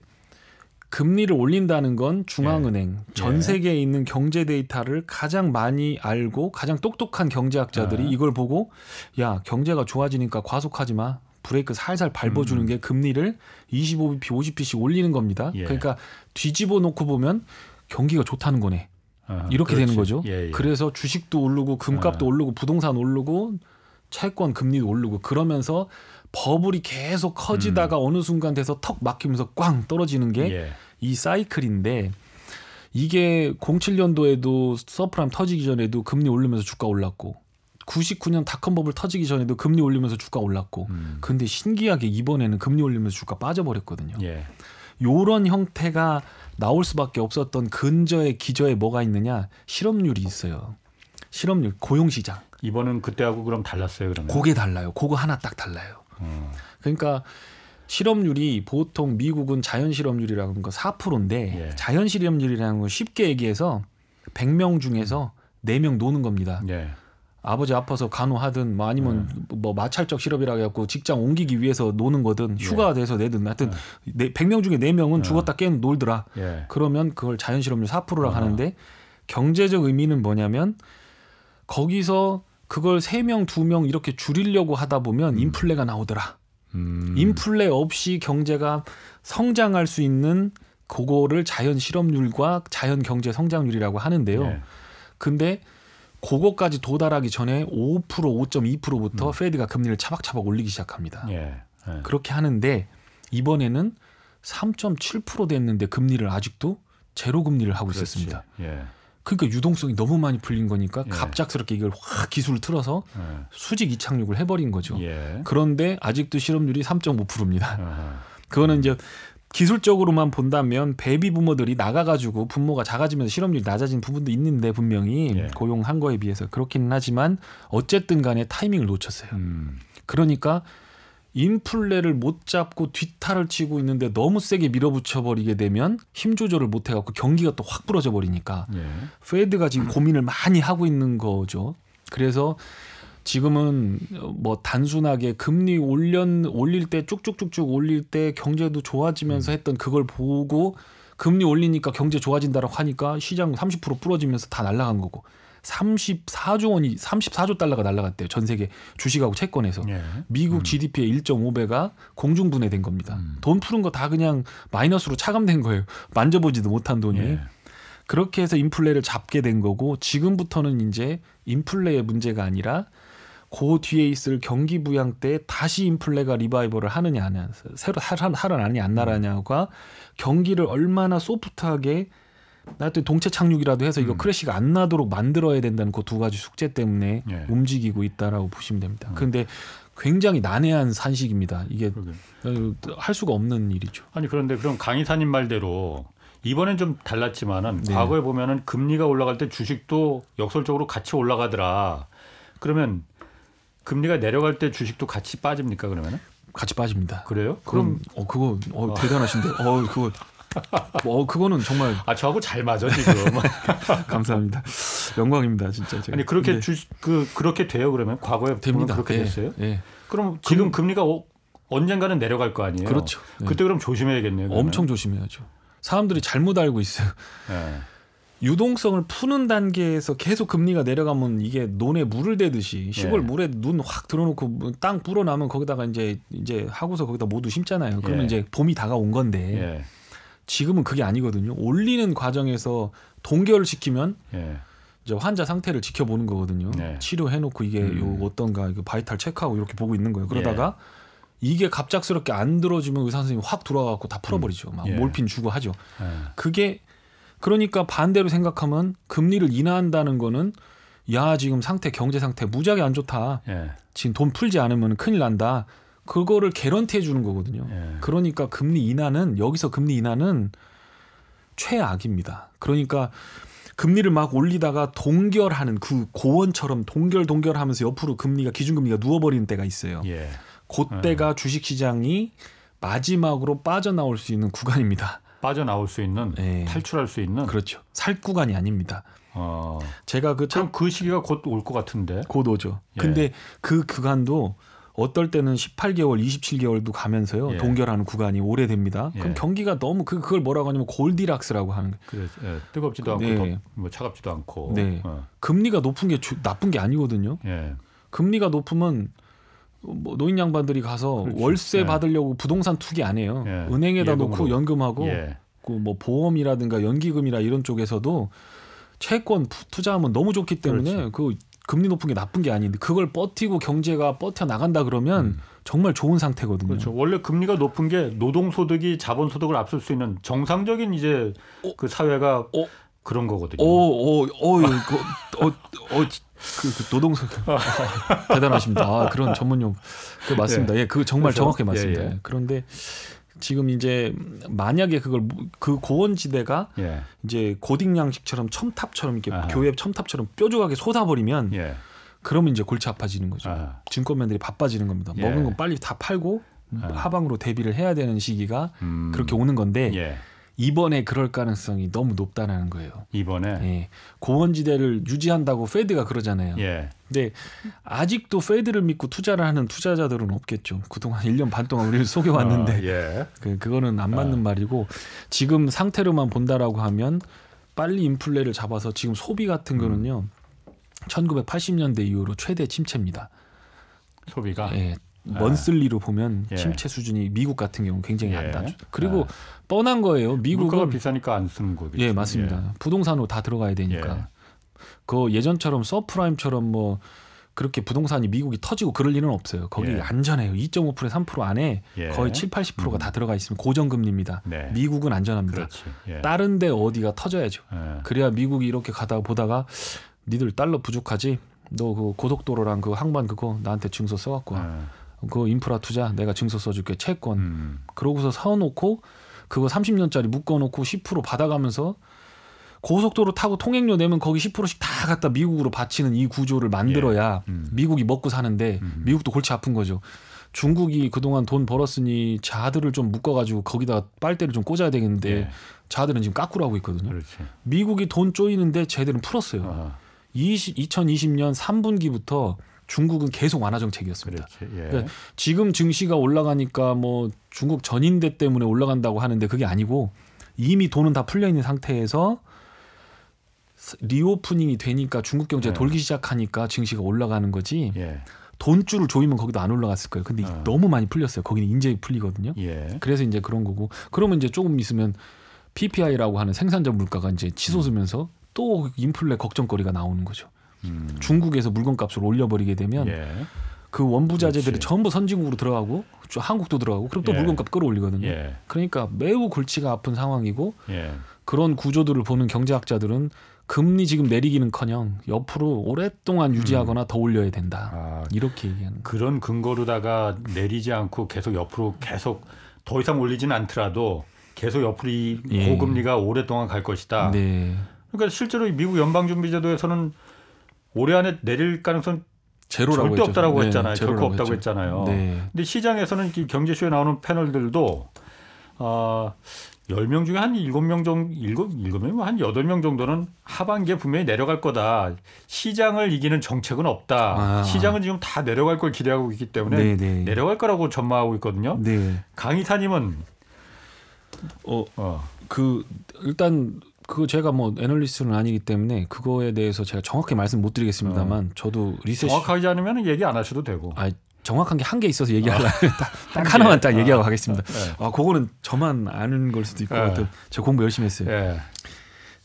금리를 올린다는 건 중앙은행 전 예. 세계에 있는 경제 데이터를 가장 많이 알고 가장 똑똑한 경제학자들이 아. 이걸 보고 야 경제가 좋아지니까 과속하지 마 브레이크 살살 밟아주는 음. 게 금리를 25bp, 50bp씩 올리는 겁니다. 예. 그러니까 뒤집어 놓고 보면 경기가 좋다는 거네. 어, 이렇게 그렇지. 되는 거죠. 예, 예. 그래서 주식도 오르고 금값도 아. 오르고 부동산 오르고 채권 금리도 오르고 그러면서 버블이 계속 커지다가 어느 순간 돼서 턱 막히면서 꽝 떨어지는 게 이 음. 예. 사이클인데 이게 07년도에도 서브프라임 터지기 전에도 금리 올리면서 주가 올랐고 99년 닷컴 버블 터지기 전에도 금리 올리면서 주가 올랐고 음. 근데 신기하게 이번에는 금리 올리면서 주가 빠져버렸거든요. 예. 요런 형태가 나올 수밖에 없었던 근저에 기저에 뭐가 있느냐 실업률이 있어요. 실업률 고용 시장 이번은 그때하고 그럼 달랐어요, 그러면. 그게 달라요. 그거 하나 딱 달라요. 어. 그러니까 실업률이 보통 미국은 자연 실업률이라는 거 4%인데 예. 자연 실업률이라는 건 쉽게 얘기해서 100명 중에서 4명 노는 겁니다. 예. 아버지 아파서 간호하든 뭐 아니면 뭐 마찰적 실업이라고 해갖고 직장 옮기기 위해서 노는 거든 휴가 돼서 내든 하여튼 네, 100명 중에 4명은 죽었다 깨는 놀더라. 예. 그러면 그걸 자연 실업률 4%라고 아. 하는데 경제적 의미는 뭐냐면 거기서 그걸 3명, 2명 이렇게 줄이려고 하다 보면 인플레가 나오더라. 음. 인플레 없이 경제가 성장할 수 있는 그거를 자연 실업률과 자연 경제 성장률이라고 하는데요. 예. 근데 그거까지 도달하기 전에 5% 5.2%부터 페드가 금리를 차박차박 올리기 시작합니다. 예. 예. 그렇게 하는데 이번에는 3.7% 됐는데 금리를 아직도 제로 금리를 하고 그렇지. 있었습니다. 예. 그러니까 유동성이 너무 많이 풀린 거니까 예. 갑작스럽게 이걸 확 기수를 틀어서 예. 수직 이착륙을 해버린 거죠. 예. 그런데 아직도 실업률이 3.5%입니다. 아하. 그거는 이제 기술적으로만 본다면 베이비 부머들이 나가가지고 분모가 작아지면서 실업률이 낮아진 부분도 있는데 분명히 예. 고용한 거에 비해서 그렇기는 하지만 어쨌든 간에 타이밍을 놓쳤어요. 음. 그러니까 인플레를 못 잡고 뒤탈을 치고 있는데 너무 세게 밀어붙여 버리게 되면 힘 조절을 못 해갖고 경기가 또 확 부러져 버리니까 예. 페드가 지금 고민을 많이 하고 있는 거죠. 그래서 지금은 뭐 단순하게 금리 올려 올릴 때 쭉쭉쭉쭉 올릴 때 경제도 좋아지면서 했던 그걸 보고 금리 올리니까 경제 좋아진다라고 하니까 시장 30% 부러지면서 다 날아간 거고 34조 원이 34조 달러가 날아갔대요. 전 세계 주식하고 채권에서. 예. 미국 GDP의 1.5배가 공중 분해된 겁니다. 음. 돈 푸는 거다 그냥 마이너스로 차감된 거예요. 만져보지도 못한 돈이. 예. 그렇게 해서 인플레를 잡게 된 거고 지금부터는 이제 인플레의 문제가 아니라 그 뒤에 있을 경기 부양 때 다시 인플레가 리바이벌을 하느냐 안 하느냐 새로 살아나느냐 안 나라냐가 경기를 얼마나 소프트하게 나한테 동체 착륙이라도 해서 이거 음. crash가 안 나도록 만들어야 된다는 그 두 가지 숙제 때문에 예. 움직이고 있다라고 보시면 됩니다. 음. 근데 굉장히 난해한 산식입니다. 이게 그러게. 어, 할 수가 없는 일이죠. 아니 그런데 그럼 강의사님 말대로 이번엔 좀 달랐지만은 네. 과거에 보면은 금리가 올라갈 때 주식도 역설적으로 같이 올라가더라. 그러면 금리가 내려갈 때 주식도 같이 빠집니까 그러면은? 같이 빠집니다. 그래요? 그럼 그럼 어 그거 어 대단하신데. 어 그거 어 그거는 정말 아 저하고 잘 맞아 지금. 감사합니다. 영광입니다, 진짜. 제가. 아니 그렇게 네. 주식 그 그렇게 돼요 그러면 과거에 됩니다. 그렇게 예, 됐어요? 예. 그럼 지금 금 리가 오- 언젠가는 내려갈 거 아니에요? 그렇죠. 예. 그때 그럼 조심해야겠네요. 그러면. 엄청 조심해야죠. 사람들이 잘못 알고 있어요. 예. 유동성을 푸는 단계에서 계속 금리가 내려가면 이게 논에 물을 대듯이 시골 예. 물에 눈 확 들어놓고 뭐땅 불어나면 거기다가 이제 이제 하고서 거기다 모두 심잖아요. 그러면 예. 이제 봄이 다가온 건데 예. 지금은 그게 아니거든요. 올리는 과정에서 동결을 시키면 예. 이제 환자 상태를 지켜보는 거거든요. 네. 치료해놓고 이게 음. 요 어떤가 이거 바이탈 체크하고 이렇게 보고 있는 거예요. 그러다가 이게 갑작스럽게 안 들어주면 의사 선생님이 확 들어와갖고 다 풀어버리죠. 막 예. 몰핀 주고 하죠. 예. 그게 그러니까 반대로 생각하면 금리를 인하한다는 거는 야 지금 상태 경제 상태 무지하게 안 좋다. 예. 지금 돈 풀지 않으면 큰일 난다. 그거를 개런티 해 주는 거거든요. 예. 그러니까 금리 인하는 여기서 금리 인하는 최악입니다. 그러니까 금리를 막 올리다가 동결하는 그 고원처럼 동결 동결하면서 옆으로 금리가 기준금리가 누워버리는 때가 있어요. 예. 그때가 주식시장이 마지막으로 빠져나올 수 있는 구간입니다. 빠져나올 수 있는 예. 탈출할 수 있는 그렇죠. 살 구간이 아닙니다. 어. 제가 그 참 그럼 그 시기가 곧 올 것 같은데. 곧 오죠. 예. 근데 그 구간도 어떨 때는 18개월, 27개월도 가면서요. 예. 동결하는 구간이 오래됩니다. 예. 그럼 경기가 너무 그 그걸 뭐라고 하냐면 골디락스라고 하는. 그래, 예. 뜨겁지도 않고 네. 덥- 뭐 차갑지도 않고. 네. 어. 금리가 높은 게 주- 나쁜 게 아니거든요. 예. 금리가 높으면 뭐 노인 양반들이 가서 그렇죠. 월세 예. 받으려고 부동산 투기 안 해요. 예. 은행에다 예금으로. 놓고 연금하고 예. 그뭐 보험이라든가 연기금이라 이런 쪽에서도 채권 푸- 투자하면 너무 좋기 때문에 그렇지. 그 금리 높은 게 나쁜 게 아닌데 그걸 버티고 경제가 버텨 나간다 그러면 음. 정말 좋은 상태거든요. 그렇죠. 원래 금리가 높은 게 노동 소득이 자본 소득을 앞설 수 있는 정상적인 이제 어? 그 사회가 어? 그런 거거든요. 오, 오, 오, 이거, 어, 어, 그, 그 노동석 대단하십니다. 아, 그런 전문용 그 맞습니다. 예, 그 정말 그래서, 정확히 맞습니다. 예, 예. 그런데 지금 이제 만약에 그걸 무- 그 고원지대가 예. 이제 고딩 양식처럼 첨탑처럼 이렇게 아하. 교회 첨탑처럼 뾰족하게 쏟아버리면 예. 그러면 이제 골치 아파지는 거죠. 아. 증권맨들이 바빠지는 겁니다. 예. 먹은 건 빨리 다 팔고 아. 하방으로 대비를 해야 되는 시기가 음. 그렇게 오는 건데 예. 이번에 그럴 가능성이 너무 높다는 거예요. 이번에 예. 고원지대를 유지한다고 페드가 그러잖아요. 예. 근데 아직도 페드를 믿고 투자를 하는 투자자들은 없겠죠. 그동안 1년 반 동안 우리를 속여왔는데 어, 예. 그, 그거는 안 맞는 아. 말이고 지금 상태로만 본다라고 하면 빨리 인플레를 잡아서 지금 소비 같은 거는요. 1980년대 이후로 최대 침체입니다. 소비가 예. 먼슬리로 보면 아. 예. 침체 수준이 미국 같은 경우는 굉장히 예. 안 낮죠. 그리고 아. 뻔한 거예요. 미국은 비싸니까 안 쓰는 거겠죠. 예, 맞습니다. 부동산으로 다 들어가야 되니까. 예. 그 예전처럼 서프라임처럼 뭐 그렇게 부동산이 미국이 터지고 그럴 일은 없어요. 거기 예. 안전해요. 2.5%, 3% 안에 예. 거의 7, 80%가 음. 다 들어가 있으면 고정금리입니다. 네. 미국은 안전합니다. 예. 다른 데 어디가 터져야죠. 예. 그래야 미국이 이렇게 가다가 보다가 니들 달러 부족하지? 너 그 고속도로랑 그 항만 그거 나한테 증서 써갖고 와. 예. 그 인프라 투자 내가 증서 써줄게 채권. 음. 그러고서 사놓고 그거 30년짜리 묶어놓고 10% 받아가면서 고속도로 타고 통행료 내면 거기 10%씩 다 갖다 미국으로 바치는 이 구조를 만들어야 음. 미국이 먹고 사는데 음. 미국도 골치 아픈 거죠. 중국이 그동안 돈 벌었으니 자들을 좀 묶어가지고 거기다 빨대를 좀 꽂아야 되겠는데 예. 자들은 지금 까꾸로 하고 있거든요. 그렇지. 미국이 돈 쪼이는데 쟤들은 풀었어요. 어, 20, 2020년 3분기부터 중국은 계속 완화 정책이었습니다. 예. 그러니까 지금 증시가 올라가니까 뭐 중국 전인대 때문에 올라간다고 하는데 그게 아니고 이미 돈은 다 풀려 있는 상태에서 스- reopening이 되니까 중국 경제가 네. 돌기 시작하니까 증시가 올라가는 거지 예. 돈줄을 조이면 거기도 안 올라갔을 거예요. 근데 어. 너무 많이 풀렸어요. 거기는 인제 풀리거든요. 예. 그래서 이제 그런 거고 그러면 이제 조금 있으면 PPI라고 하는 생산자 물가가 이제 치솟으면서 또 인플레 걱정거리가 나오는 거죠. 음. 중국에서 물건값을 올려버리게 되면 예. 그 원부 자재들이 그렇지. 전부 선진국으로 들어가고 저 한국도 들어가고 그럼 또 예. 물건값 끌어올리거든요. 예. 그러니까 매우 골치가 아픈 상황이고 예. 그런 구조들을 보는 경제학자들은 금리 지금 내리기는커녕 옆으로 오랫동안 유지하거나 더 올려야 된다. 음. 아, 이렇게 얘기하는. 그런 근거로다가 내리지 않고 계속 옆으로 계속 더 이상 올리지는 않더라도 계속 옆으로 이 예. 고금리가 오랫동안 갈 것이다. 네. 그러니까 실제로 이 미국 연방준비제도에서는 올해 안에 내릴 가능성 제로라고 절대 했죠. 없다라고 네, 했잖아요. 제로라고 결코 없다고 했죠. 했잖아요. 네. 근데 시장에서는 이 경제쇼에 나오는 패널들도 어, 10명 중에 한 7명 정도, 7, 7명, 한 8명 정도는 하반기에 분명히 내려갈 거다. 시장을 이기는 정책은 없다. 아. 시장은 지금 다 내려갈 걸 기대하고 있기 때문에 네, 네. 내려갈 거라고 전망하고 있거든요. 네. 강 이사님은 어, 어, 그 일단 그거 제가 뭐 애널리스트는 아니기 때문에 그거에 대해서 제가 정확히 말씀 못 드리겠습니다만 저도 리셋 정확하지 않으면 얘기 안 하셔도 되고. 아 정확한 게 한 개 있어서 얘기하려면 딱, 한딱 하나만 개. 딱 아, 얘기하고 가겠습니다. 네. 아 그거는 저만 아는 걸 수도 있고 네. 제가 공부 열심히 했어요. 예.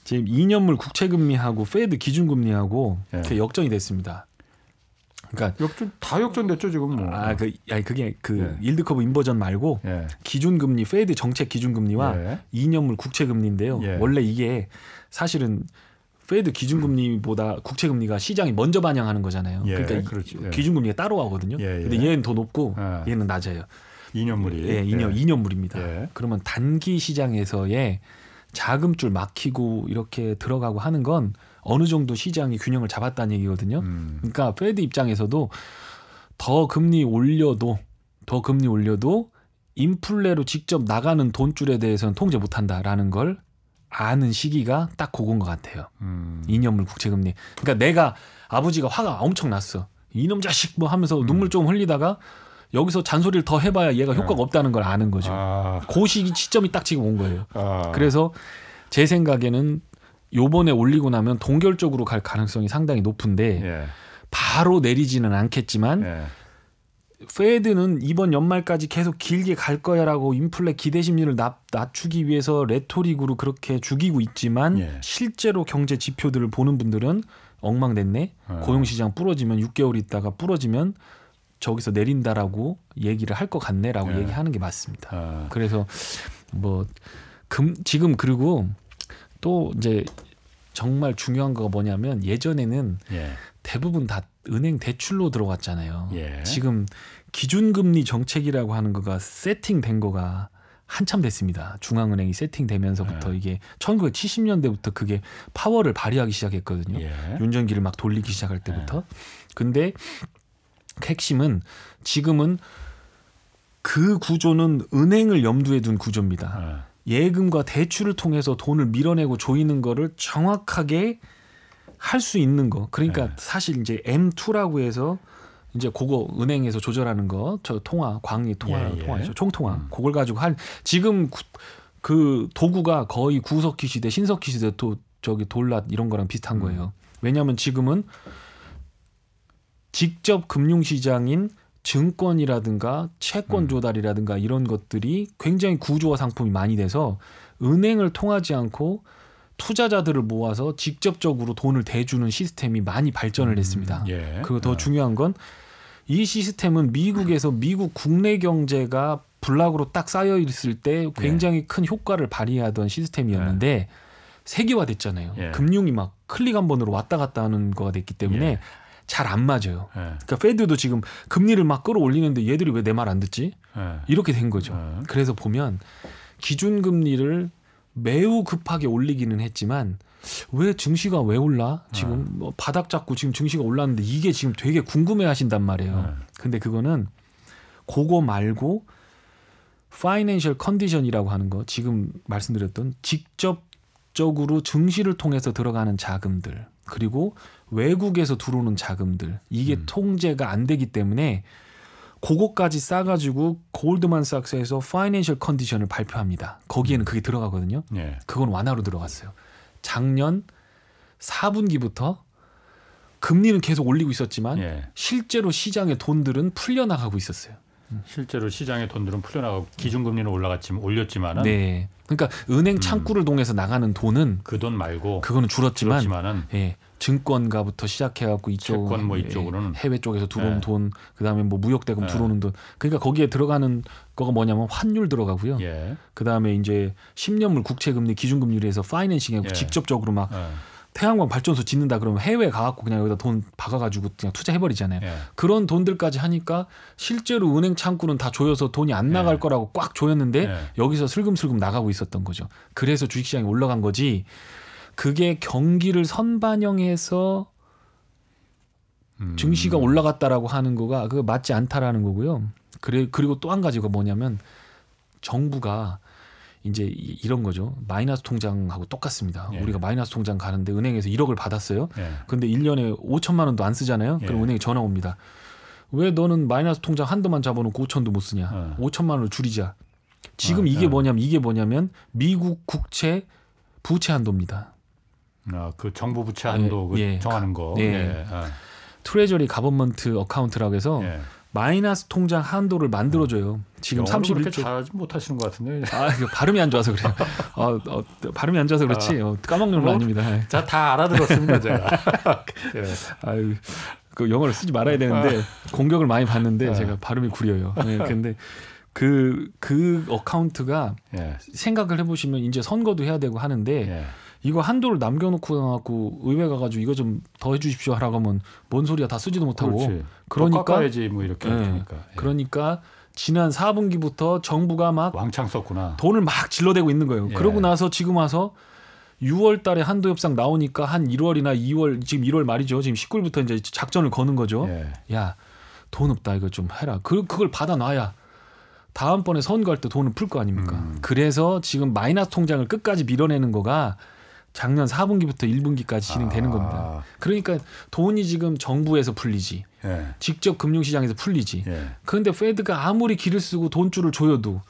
지금 2년물 국채금리하고 Fed 기준금리하고 예. 이렇게 역전이 됐습니다. 그러니까 역전 다 역전됐죠 지금 뭐. 아그 아니 그게 그 예. yield curve inversion 말고 예. 기준 금리 Fed 정책 기준 금리와 예. 2년물 국채 금리인데요. 예. 원래 이게 사실은 Fed 기준 금리보다 국채 금리가 시장이 먼저 반영하는 거잖아요. 예, 그러니까 이- 그렇지. 예. 기준 금리가 따로 하거든요. 예, 예. 근데 얘는 더 높고 예. 얘는 낮아요. 2년물이. 예, 2년 2년물입니다. 예. 그러면 단기 시장에서의 자금줄 막히고 이렇게 들어가고 하는 건 어느 정도 시장이 균형을 잡았다는 얘기거든요. 음. 그러니까 페드 입장에서도 더 금리 올려도 더 금리 올려도 인플레로 직접 나가는 돈줄에 대해서는 통제 못한다라는 걸 아는 시기가 딱 그건 것 같아요. 음. 2년물 국채금리. 그러니까 내가 아버지가 화가 엄청 났어. 이놈 자식 뭐 하면서 음. 눈물 좀 흘리다가 여기서 잔소리를 더 해봐야 얘가 효과가 없다는 걸 아는 거죠. 네. 아. 그 시기 시점이 딱 지금 온 거예요. 아. 그래서 제 생각에는 요번에 올리고 나면 동결적으로 갈 가능성이 상당히 높은데 예. 바로 내리지는 않겠지만 예. 페드는 이번 연말까지 계속 길게 갈 거야라고 인플레 기대 심리를 낮, 낮추기 위해서 레토릭으로 그렇게 죽이고 있지만 예. 실제로 경제 지표들을 보는 분들은 엉망됐네. 어. 고용 시장 부러지면 6개월 있다가 부러지면 저기서 내린다라고 얘기를 할 것 같네라고 예. 얘기하는 게 맞습니다. 아. 그래서 뭐 금 지금 그리고 또 이제 정말 중요한 거가 뭐냐면 예전에는 예. 대부분 다 은행 대출로 들어갔잖아요. 예. 지금 기준금리 정책이라고 하는 거가 세팅된 거가 한참 됐습니다. 중앙은행이 세팅되면서부터 네. 이게 1970년대부터 그게 파워를 발휘하기 시작했거든요. 예. 윤전기를 막 돌리기 시작할 때부터. 근데 핵심은 지금은 그 구조는 은행을 염두에 둔 구조입니다. 아. 예금과 대출을 통해서 돈을 밀어내고 조이는 거를 정확하게 할 수 있는 거. 그러니까 네. 사실 이제 M2라고 해서 이제 그거 은행에서 조절하는 거, 저 통화, 광리 통화, 예, 예. 통화죠, 총통화. 음. 그걸 가지고 한 지금 구- 그 도구가 거의 구석기 시대, 신석기 시대 또 저기 돌랏 이런 거랑 비슷한 음. 거예요. 왜냐하면 지금은 직접 금융시장인 증권이라든가 채권 음. 조달이라든가 이런 것들이 굉장히 구조화 상품이 많이 돼서 은행을 통하지 않고 투자자들을 모아서 직접적으로 돈을 대주는 시스템이 많이 발전을 했습니다. 예. 그리고 더 아. 중요한 건 이 시스템은 미국에서 미국 국내 경제가 블록으로 딱 쌓여 있을 때 굉장히 큰 효과를 발휘하던 시스템이었는데 세계화됐잖아요. 예. 금융이 막 클릭 한 번으로 왔다 갔다 하는 거가 됐기 때문에 예. 잘 안 맞아요. 예. 그러니까 페드도 지금 금리를 막 끌어올리는데 얘들이 왜 내 말 안 듣지? 예. 이렇게 된 거죠. 어. 그래서 보면 기준 금리를 매우 급하게 올리기는 했지만 왜 증시가 왜 올라? 지금 뭐 바닥 잡고 지금 증시가 올랐는데 이게 지금 되게 궁금해 하신단 말이에요. 네. 근데 그거는 그거 말고 파이낸셜 컨디션이라고 하는 거 지금 말씀드렸던 직접적으로 증시를 통해서 들어가는 자금들 그리고 외국에서 들어오는 자금들 이게 음. 통제가 안 되기 때문에 그거까지 싸가지고 골드만삭스에서 파이낸셜 컨디션을 발표합니다. 거기에는 그게 들어가거든요. 예. 그건 완화로 들어갔어요. 작년 4분기부터 금리는 계속 올리고 있었지만 예. 실제로 시장의 돈들은 풀려나가고 있었어요. 실제로 시장의 돈들은 풀려나가고 기준금리는 올라갔지만 올렸지만은 네. 그러니까 은행 창구를 통해서 나가는 돈은 그 돈 말고 그거는 줄었지만 줄었지만은 예, 증권가부터 시작해갖고 이쪽 채권 뭐 예, 이쪽으로는 해외 쪽에서 들어오는 예. 돈, 그다음에 뭐 무역 대금 예. 들어오는 돈, 그러니까 거기에 들어가는 거가 뭐냐면 환율 들어가고요. 예. 그다음에 이제 10년물 국채 금리 기준 금리로 해서 파이낸싱에 예. 직접적으로 막 예. 태양광 발전소 짓는다 그러면 해외 가갖고 그냥 여기다 돈 박아가지고 그냥 투자해버리잖아요. 예. 그런 돈들까지 하니까 실제로 은행 창구는 다 조여서 돈이 안 나갈 예. 거라고 꽉 조였는데 예. 여기서 슬금슬금 나가고 있었던 거죠. 그래서 주식시장이 올라간 거지. 그게 경기를 선반영해서 음. 증시가 올라갔다라고 하는 거가 그거 맞지 않다라는 거고요. 그래 그리고 또 한 가지가 뭐냐면 정부가 이제 이- 이런 거죠. 마이너스 통장하고 똑같습니다. 예. 우리가 마이너스 통장 가는데 은행에서 1억을 받았어요. 예. 근데 1년에 5천만 원도 안 쓰잖아요. 그럼 예. 은행에 전화 옵니다. 왜 너는 마이너스 통장 한도만 잡아놓고 5천도 못 쓰냐? 어. 5천만 원을 줄이자. 지금 어, 이게 어. 뭐냐면 이게 뭐냐면 미국 국채 부채 한도입니다. 아, 그 정부 부채 한도 그 예. 정하는 거. 예. 예. 아, treasury government account라고 해서 예. 마이너스 통장 한도를 만들어줘요. 지금 영어를 그렇게 31조. 잘하지 못하시는 것 같은데. 아, 이거 발음이 안 좋아서 그래요. 어, 어, 발음이 안 좋아서 그렇지. 어, 까먹는 건 뭐? 아닙니다. 예. 자, 다 알아들었습니다, 제가. 예. 아유, 그 영어를 쓰지 말아야 되는데 공격을 많이 받는데 아. 제가 발음이 구려요. 네, 근데 그, 그 어카운트가 예. 생각을 해보시면 이제 선거도 해야 되고 하는데 예. 이거 한도를 남겨놓고 나갖고 의회 가가지고 이거 좀 더 해주십시오 하라고 하면 뭔 소리야 다 쓰지도 못하고 그렇지. 그러니까 깎아야지 뭐 이렇게 예. 예. 그러니까 지난 4분기부터 정부가 막 왕창 썼구나. 돈을 막 질러대고 있는 거예요. 예. 그러고 나서 지금 와서 6월 달에 한도 협상 나오니까 한 1월이나 2월 지금 1월 말이죠. 지금 19일부터 이제 작전을 거는 거죠. 예. 야, 돈 없다 이거 좀 해라. 그 그걸 받아 놔야 다음번에 선거할 때 돈을 풀 거 아닙니까? 음. 그래서 지금 마이너스 통장을 끝까지 밀어내는 거가 작년 4분기부터 1분기까지 진행되는 아, 겁니다. 그러니까 돈이 지금 정부에서 풀리지. 예. 직접 금융시장에서 풀리지. 예. 그런데 페드가 아무리 길을 쓰고 돈줄을 조여도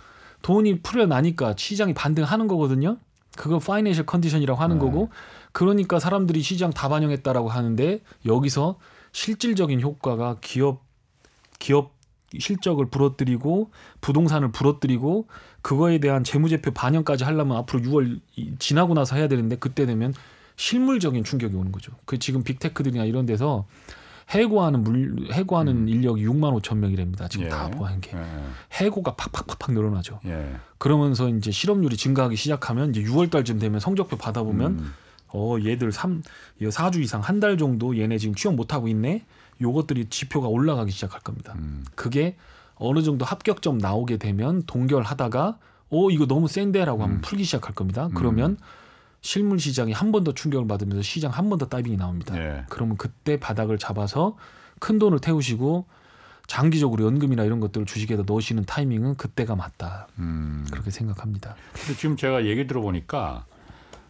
돈이 풀려나니까 시장이 반등하는 거거든요. 그거 파이낸셜 컨디션이라고 하는 네. 거고 그러니까 사람들이 시장 다 반영했다라고 하는데 여기서 실질적인 효과가 기업 기업 실적을 부러뜨리고 부동산을 부러뜨리고 그거에 대한 재무제표 반영까지 하려면 앞으로 6월 이- 지나고 나서 해야 되는데 그때 되면 실물적인 충격이 오는 거죠. 그 지금 빅테크들이나 이런 데서 해고하는 물 해고하는 인력이 6만 5천 명이랍니다. 지금 예. 다 보한 게 예. 해고가 팍팍팍팍 늘어나죠. 예. 그러면서 이제 실업률이 증가하기 시작하면 이제 6월 달쯤 되면 성적표 받아보면 음. 어 얘들 3 4주 이상 한 달 정도 얘네 지금 취업 못 하고 있네. 요것들이 지표가 올라가기 시작할 겁니다. 음. 그게 어느 정도 합격점 나오게 되면 동결하다가 어 이거 너무 센데라고 하면 음. 풀기 시작할 겁니다. 그러면 실물 시장이 한 번 더 충격을 받으면서 시장 한 번 더 다이빙이 나옵니다. 예. 그러면 그때 바닥을 잡아서 큰 돈을 태우시고 장기적으로 연금이나 이런 것들을 주식에다 넣으시는 타이밍은 그때가 맞다. 음. 그렇게 생각합니다. 근데 지금 제가 얘기 들어보니까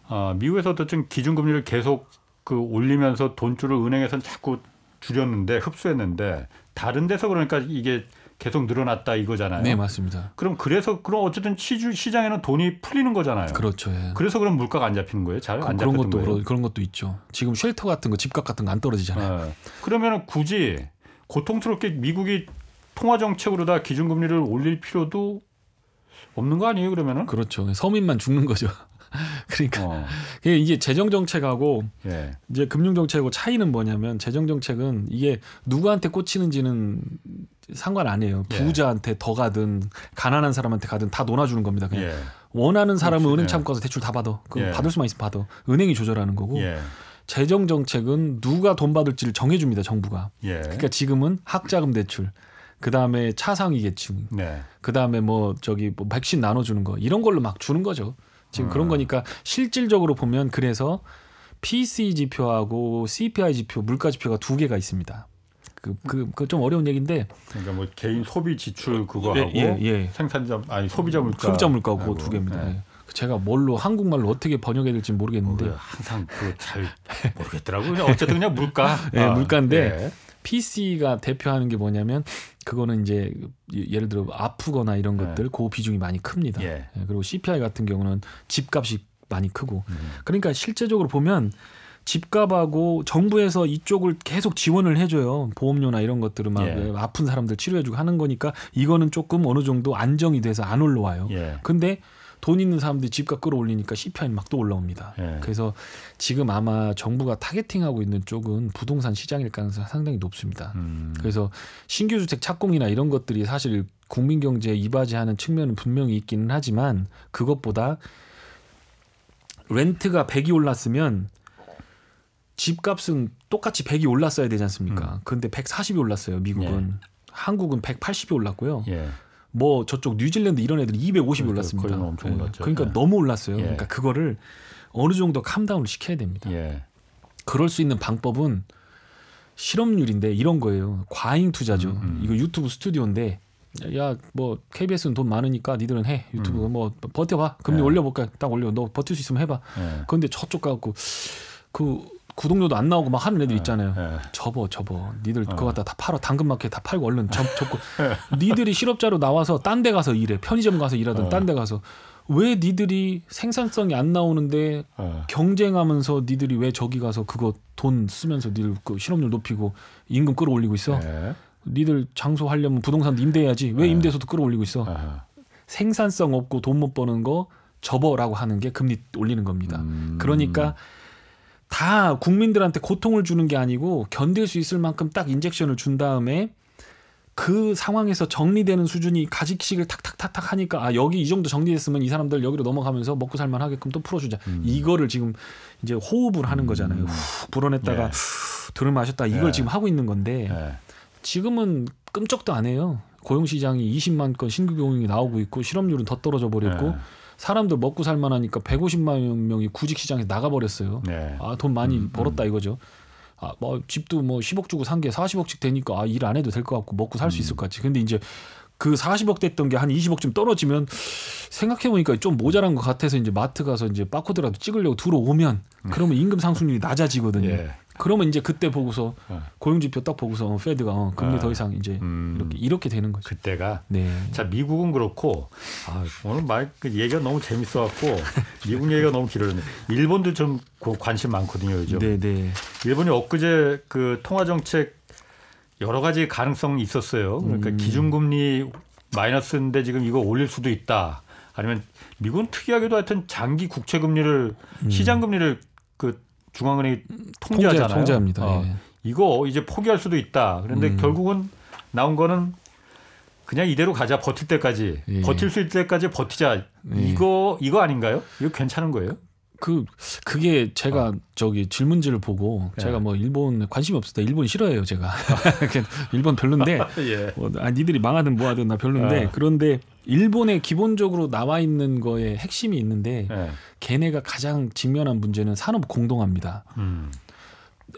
어, 미국에서도 지금 기준금리를 계속 그 올리면서 돈줄을 은행에서는 자꾸 줄였는데 흡수했는데 다른 데서 그러니까 이게 계속 늘어났다 이거잖아요. 네, 맞습니다. 그럼 그래서 그럼 어쨌든 시주, 시장에는 돈이 풀리는 거잖아요. 그렇죠. 예. 그래서 그럼 물가가 안 잡히는 거예요? 잘안 그, 것도 거예요? 그러- 그런 것도 있죠. 지금 쉘터 같은 거 집값 같은 거 안 떨어지잖아요. 네. 그러면 굳이 고통스럽게 미국이 통화 정책으로 다 기준금리를 올릴 필요도 없는 거 아니에요? 그러면은? 그렇죠. 서민만 죽는 거죠. 그러니까 어, 이게 이게 재정 정책하고 예, 이제 금융 정책하고 차이는 뭐냐면 재정 정책은 이게 누구한테 꽂히는지는 상관 안 해요. 예. 부자한테 더 가든 가난한 사람한테 가든 다 놀아주는 겁니다. 그냥 예, 원하는 사람은 그렇지. 은행 예. 창구 가서 대출 다 받아. 그 예. 받을 수만 있으면 받아. 은행이 조절하는 거고 예, 재정 정책은 누가 돈 받을지를 정해줍니다. 정부가. 예. 그러니까 지금은 학자금 대출, 그 다음에 차상위 계층, 네, 그 다음에 뭐 저기 뭐 백신 나눠주는 거 이런 걸로 막 주는 거죠. 지금 그런 음. 거니까 실질적으로 보면 그래서 PCE 지표하고 CPI 지표, 물가 지표가 두 개가 있습니다. 그 그 그 좀 어려운 얘기인데 그러니까 뭐 개인 소비 지출 그거 예, 하고 예, 예. 생산자 아니 소비자 물가, 소비자 물가고 하고. 두 개입니다. 예. 예. 제가 뭘로 한국말로 어떻게 번역해야 될지 모르겠는데 뭐 항상 그 잘 모르겠더라고요. 그냥 어쨌든 그냥 물가. 예, 물가인데 예. PC가 대표하는 게 뭐냐면 그거는 이제 예를 들어 아프거나 이런 네. 것들 그 비중이 많이 큽니다. 예. 예, 그리고 CPI 같은 경우는 집값이 많이 크고 음. 그러니까 실제적으로 보면 집값하고 정부에서 이쪽을 계속 지원을 해줘요 보험료나 이런 것들을 막 예. 아픈 사람들 치료해주고 하는 거니까 이거는 조금 어느 정도 안정이 돼서 안 올라와요. 예. 근데 돈 있는 사람들이 집값 끌어올리니까 CPI는 막또 올라옵니다. 예. 그래서 지금 아마 정부가 타겟팅하고 있는 쪽은 부동산 시장일 가능성이 상당히 높습니다. 음. 그래서 신규 주택 착공이나 이런 것들이 사실 국민 경제에 이바지하는 측면은 분명히 있기는 하지만 그것보다 렌트가 100이 올랐으면 집값은 똑같이 100이 올랐어야 되지 않습니까? 근데 140이 올랐어요, 미국은. 한국은 180이 올랐고요. 예. 뭐 저쪽 뉴질랜드 이런 애들은 250이 그러니까 올랐습니다. 거의 엄청 예. 올랐죠. 그러니까 예. 너무 올랐어요. 예. 그러니까 그거를 어느 정도 캄다운을 시켜야 됩니다. 예. 그럴 수 있는 방법은 실업률인데 이런 거예요. 과잉 투자죠. 음, 음. 이거 유튜브 스튜디오인데 야 뭐 KBS는 돈 많으니까 니들은 해 유튜브 뭐 버텨봐 금리 네. 올려볼까 딱 올려 너 버틸 수 있으면 해봐. 예. 그런데 저쪽 가고 그 구독료도 안 나오고 막 하는 애들 있잖아요. 예. 접어 접어 니들 어. 그거 갖다 다 팔아 당근마켓 다 팔고 얼른 접 접고 니들이 실업자로 나와서 딴 데 가서 일해 편의점 가서 일하든 어. 딴데 가서 왜 니들이 생산성이 안 나오는데 어. 경쟁하면서 니들이 왜 저기 가서 그거 돈 쓰면서 니들 그 실업률 높이고 임금 끌어올리고 있어? 네. 니들 장소 하려면 부동산 임대해야지 왜 네. 임대소득 끌어올리고 있어? 아하. 생산성 없고 돈 못 버는 거 접어라고 하는 게 금리 올리는 겁니다. 음. 그러니까 다 국민들한테 고통을 주는 게 아니고 견딜 수 있을 만큼 딱 인젝션을 준 다음에 그 상황에서 정리되는 수준이 가직식을 탁탁탁탁 하니까 아 여기 이 정도 정리됐으면 이 사람들 여기로 넘어가면서 먹고 살만 하게끔 또 풀어주자 음. 이거를 지금 이제 호흡을 하는 거잖아요 훅 불어냈다가 네. 들을 마셨다 이걸 네. 지금 하고 있는 건데 네. 지금은 끔찍도 안 해요 고용 시장이 20만 건 신규 고용이 나오고 있고 실업률은 더 떨어져 버렸고 네. 사람들 먹고 살만하니까 150만 명이 구직 시장에 나가 버렸어요. 네. 아돈 많이 음, 벌었다 이거죠. 아 뭐 집도 뭐 10억 주고 산 게 40억씩 되니까 아 일 안 해도 될 것 같고 먹고 살수 음. 있을 것 같지. 근데 이제 그 40억 됐던 게 한 20억쯤 떨어지면 생각해 보니까 좀 모자란 것 같아서 이제 마트 가서 이제 바코드라도 찍으려고 들어오면 그러면 임금 상승률이 낮아지거든요. 예. 그러면 이제 그때 보고서 어. 고용 지표 딱 보고서 어, 페드가 어, 금리 아. 더 이상 이제 음. 이렇게 이렇게 되는 거죠. 그때가 네. 자 미국은 그렇고 아, 오늘 말그 얘기가 너무 재밌어갖고 미국 얘기가 너무 길어졌네. 일본도 좀그 관심 많거든요 요즘. 네, 네. 일본이 엊그제 그 통화 정책 여러 가지 가능성이 있었어요. 그러니까 음. 기준금리 마이너스인데 지금 이거 올릴 수도 있다. 아니면 미국은 특이하게도 하여튼 장기 국채 금리를 시장 금리를 그 중앙은행이 통제하잖아요. 음. 통제, 합니다 어, 이거 이제 포기할 수도 있다. 그런데 음. 결국은 나온 거는 그냥 이대로 가자 버틸 때까지 예. 버틸 수 있을 때까지 버티자 예. 이거 이거 아닌가요? 이거 괜찮은 거예요? 그 그게 제가 저기 질문지를 보고 어. 예. 제가 뭐 일본 관심이 없었다. 일본 싫어해요, 제가. 일본 별론데 예. 뭐, 아, 니들이 망하든 뭐하든 나 별론데 어. 그런데 일본에 기본적으로 나와 있는 거에 핵심이 있는데 예. 걔네가 가장 직면한 문제는 산업 공동화입니다. 음.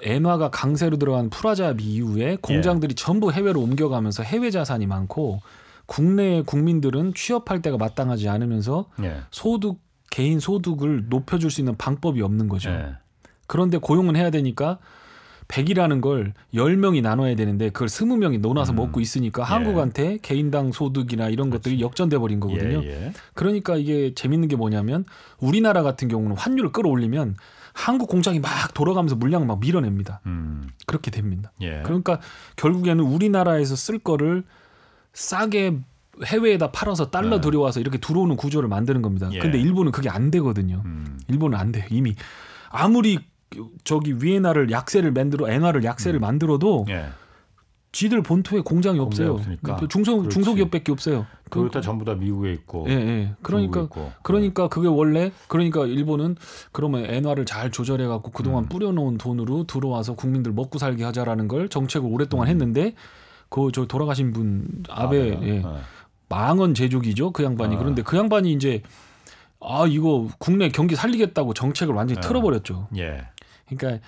엔화가 강세로 들어간 프라잡 이후에 공장들이 전부 해외로 옮겨가면서 해외 자산이 많고 국내 국민들은 취업할 때가 마땅하지 않으면서 예. 소득 개인 소득을 높여줄 수 있는 방법이 없는 거죠. 예. 그런데 고용은 해야 되니까 100이라는 걸 10명이 나눠야 되는데 그걸 20명이 나눠서 음. 먹고 있으니까 예. 한국한테 개인당 소득이나 이런 것들이 역전돼 버린 거거든요. 예, 예. 그러니까 이게 재밌는 게 뭐냐면 우리나라 같은 경우는 환율을 끌어올리면 한국 공장이 막 돌아가면서 물량을 막 밀어냅니다. 음. 그렇게 됩니다. 예. 그러니까 결국에는 우리나라에서 쓸 거를 싸게 해외에다 팔아서 달러 네. 들여와서 이렇게 들어오는 구조를 만드는 겁니다. 예. 근데 일본은 그게 안 되거든요. 음. 일본은 안 돼요. 이미 아무리 저기 위엔화를 약세를 만들어 엔화를 약세를 만들어도 예. 지들 본토에 공장이 없어요. 없으니까. 중소 그렇지. 중소기업밖에 없어요. 그거 다 전부 다 미국에 있고. 예, 예. 그러니까 있고. 그러니까 그게 원래 그러니까 일본은 그러면 엔화를 잘 조절해 갖고 그동안 음. 뿌려놓은 돈으로 들어와서 국민들 먹고 살게 하자라는 걸 정책을 오랫동안 음. 했는데 그 저 돌아가신 분 아베 아베가. 예. 어. 망언 제조기죠 그 양반이 아. 그런데 그 양반이 이제 아 이거 국내 경기 살리겠다고 정책을 완전히 아. 틀어버렸죠. 예. 그러니까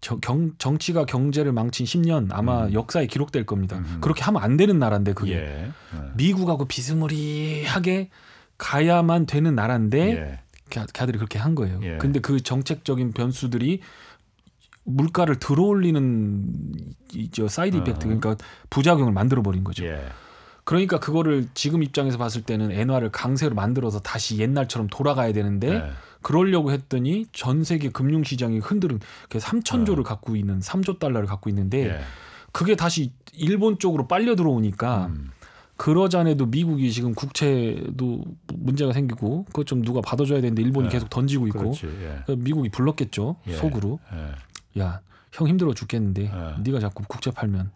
저, 경, 정치가 경제를 망친 10년 아마 음. 역사에 기록될 겁니다. 음흠. 그렇게 하면 안 되는 나라인데 그게 예. 어. 미국하고 비스무리하게 가야만 되는 나라인데 예. 걔- 걔들이 그렇게 한 거예요. 예. 근데 그 정책적인 변수들이 물가를 들어올리는 이저 side effect 어. 그러니까 부작용을 만들어 버린 거죠. 예. 그러니까 그거를 지금 입장에서 봤을 때는 엔화를 강세로 만들어서 다시 옛날처럼 돌아가야 되는데 예. 그러려고 했더니 전 세계 금융 시장이 흔들은 3천조를 갖고 있는 3조 달러를 갖고 있는데 예. 그게 다시 일본 쪽으로 빨려 들어오니까 음. 그러자네도 미국이 지금 국채도 문제가 생기고 그것 좀 누가 받아줘야 되는데 일본이 네. 계속 던지고 있고. 예. 미국이 불렀겠죠 예. 속으로 예. 야형 힘들어 죽겠는데 예. 네가 자꾸 국채 팔면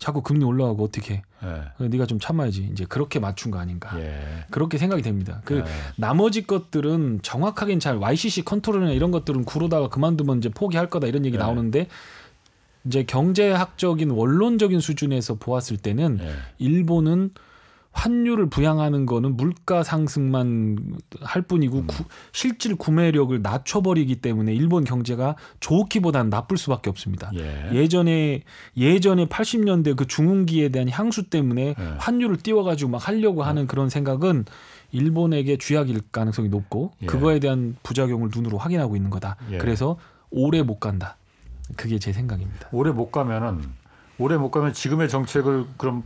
자꾸 금리 올라가고 어떻게 예. 네가 좀 참아야지 이제 그렇게 맞춘 거 아닌가 예. 그렇게 생각이 됩니다 그 예. 나머지 것들은 정확하게는 잘 YCC 컨트롤이나 이런 것들은 구르다가 그만두면 이제 포기할 거다 이런 얘기 네. 나오는데 이제 경제학적인 원론적인 수준에서 보았을 때는 예. 일본은 환율을 부양하는 거는 물가 상승만 할 뿐이고 음. 구- 실질 구매력을 낮춰버리기 때문에 일본 경제가 좋기보다는 나쁠 수밖에 없습니다. 예. 예전에 예전에 80년대 그 중흥기에 대한 향수 때문에 예. 환율을 띄워가지고 막 하려고 하는 그런 생각은 일본에게 쥐약일 가능성이 높고 예. 그거에 대한 부작용을 눈으로 확인하고 있는 거다. 예. 그래서 오래 못 간다. 그게 제 생각입니다. 오래 못 가면은 오래 못 가면 지금의 정책을 그럼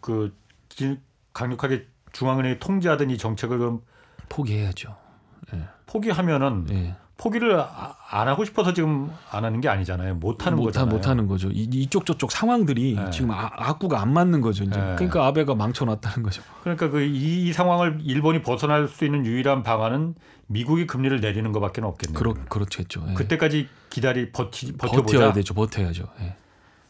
그 기- 강력하게 중앙은행이 통제하던 이 정책을 그럼 포기해야죠. 포기하면은 예. 포기를 아- 안 하고 싶어서 지금 안 하는 게 아니잖아요. 못 하는 못, 거잖아요. 못 하는 거죠. 이, 이쪽 저쪽 상황들이 네. 지금 아, 악구가 안 맞는 거죠. 이제. 네. 그러니까 아베가 망쳐놨다는 거죠. 그러니까 그 이 상황을 일본이 벗어날 수 있는 유일한 방안은 미국이 금리를 내리는 것밖에 없겠네요. 그렇 그렇겠죠. 예. 그때까지 기다리 버티 버텨보자. 버텨야 되죠. 버텨야죠. 예.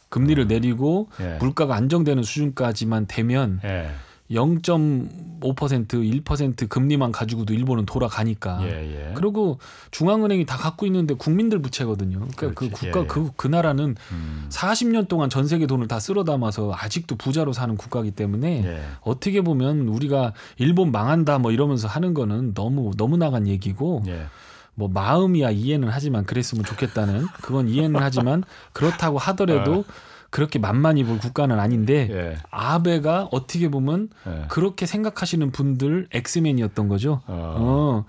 금리를 내리고 예. 물가가 안정되는 수준까지만 되면 예. 0.5% 1% 금리만 가지고도 일본은 돌아가니까. 예, 예. 그리고 중앙은행이 다 갖고 있는데 국민들 부채거든요. 그러니까 그 그렇지. 국가 예. 그, 그 나라는 음. 40년 동안 전 세계 돈을 다 쓸어 담아서 아직도 부자로 사는 국가이기 때문에 예. 어떻게 보면 우리가 일본 망한다 뭐 이러면서 하는 거는 너무 너무 나간 얘기고 예. 뭐 마음이야 이해는 하지만 그랬으면 좋겠다는 그건 이해는 하지만 그렇다고 하더라도 그렇게 만만히 볼 국가는 아닌데 예. 아베가 어떻게 보면 예. 그렇게 생각하시는 분들 엑스맨이었던 거죠. 어. 어.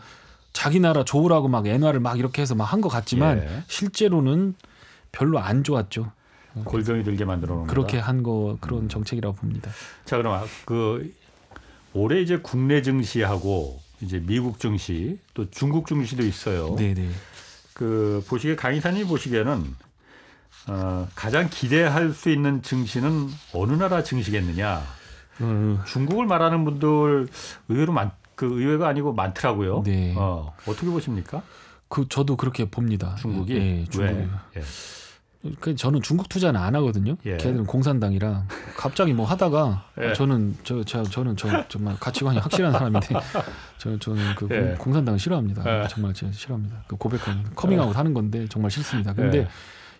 자기 나라 좋으라고 막 엔화를 막 이렇게 해서 막 한 것 같지만 예. 실제로는 별로 안 좋았죠. 골병이 들게 만들어 놓은 그렇게. 한 거 그런 정책이라고 봅니다. 자, 그럼 아, 그 올해 이제 국내 증시하고 이제 미국 증시 또 중국 증시도 있어요. 네, 네. 그 보시기에 강의사님 보시기에는 어, 가장 기대할 수 있는 증시는 어느 나라 증시겠느냐? 어, 중국을 말하는 분들 의외로 많, 그 의외가 아니고 많더라고요. 네. 어, 어떻게 보십니까? 그 저도 그렇게 봅니다. 중국이? 예, 중국이. 왜? 예. 그 저는 중국 투자는 안 하거든요. 예. 걔들은 공산당이라 갑자기 뭐 하다가 예. 저는 저, 저 저는 저 정말 가치관이 확실한 사람인데 저 저는 그 공- 예. 공산당 싫어합니다. 예. 정말 제가 싫어합니다. 그 고백하는 커밍아웃 하는 건데 정말 싫습니다. 근데 예.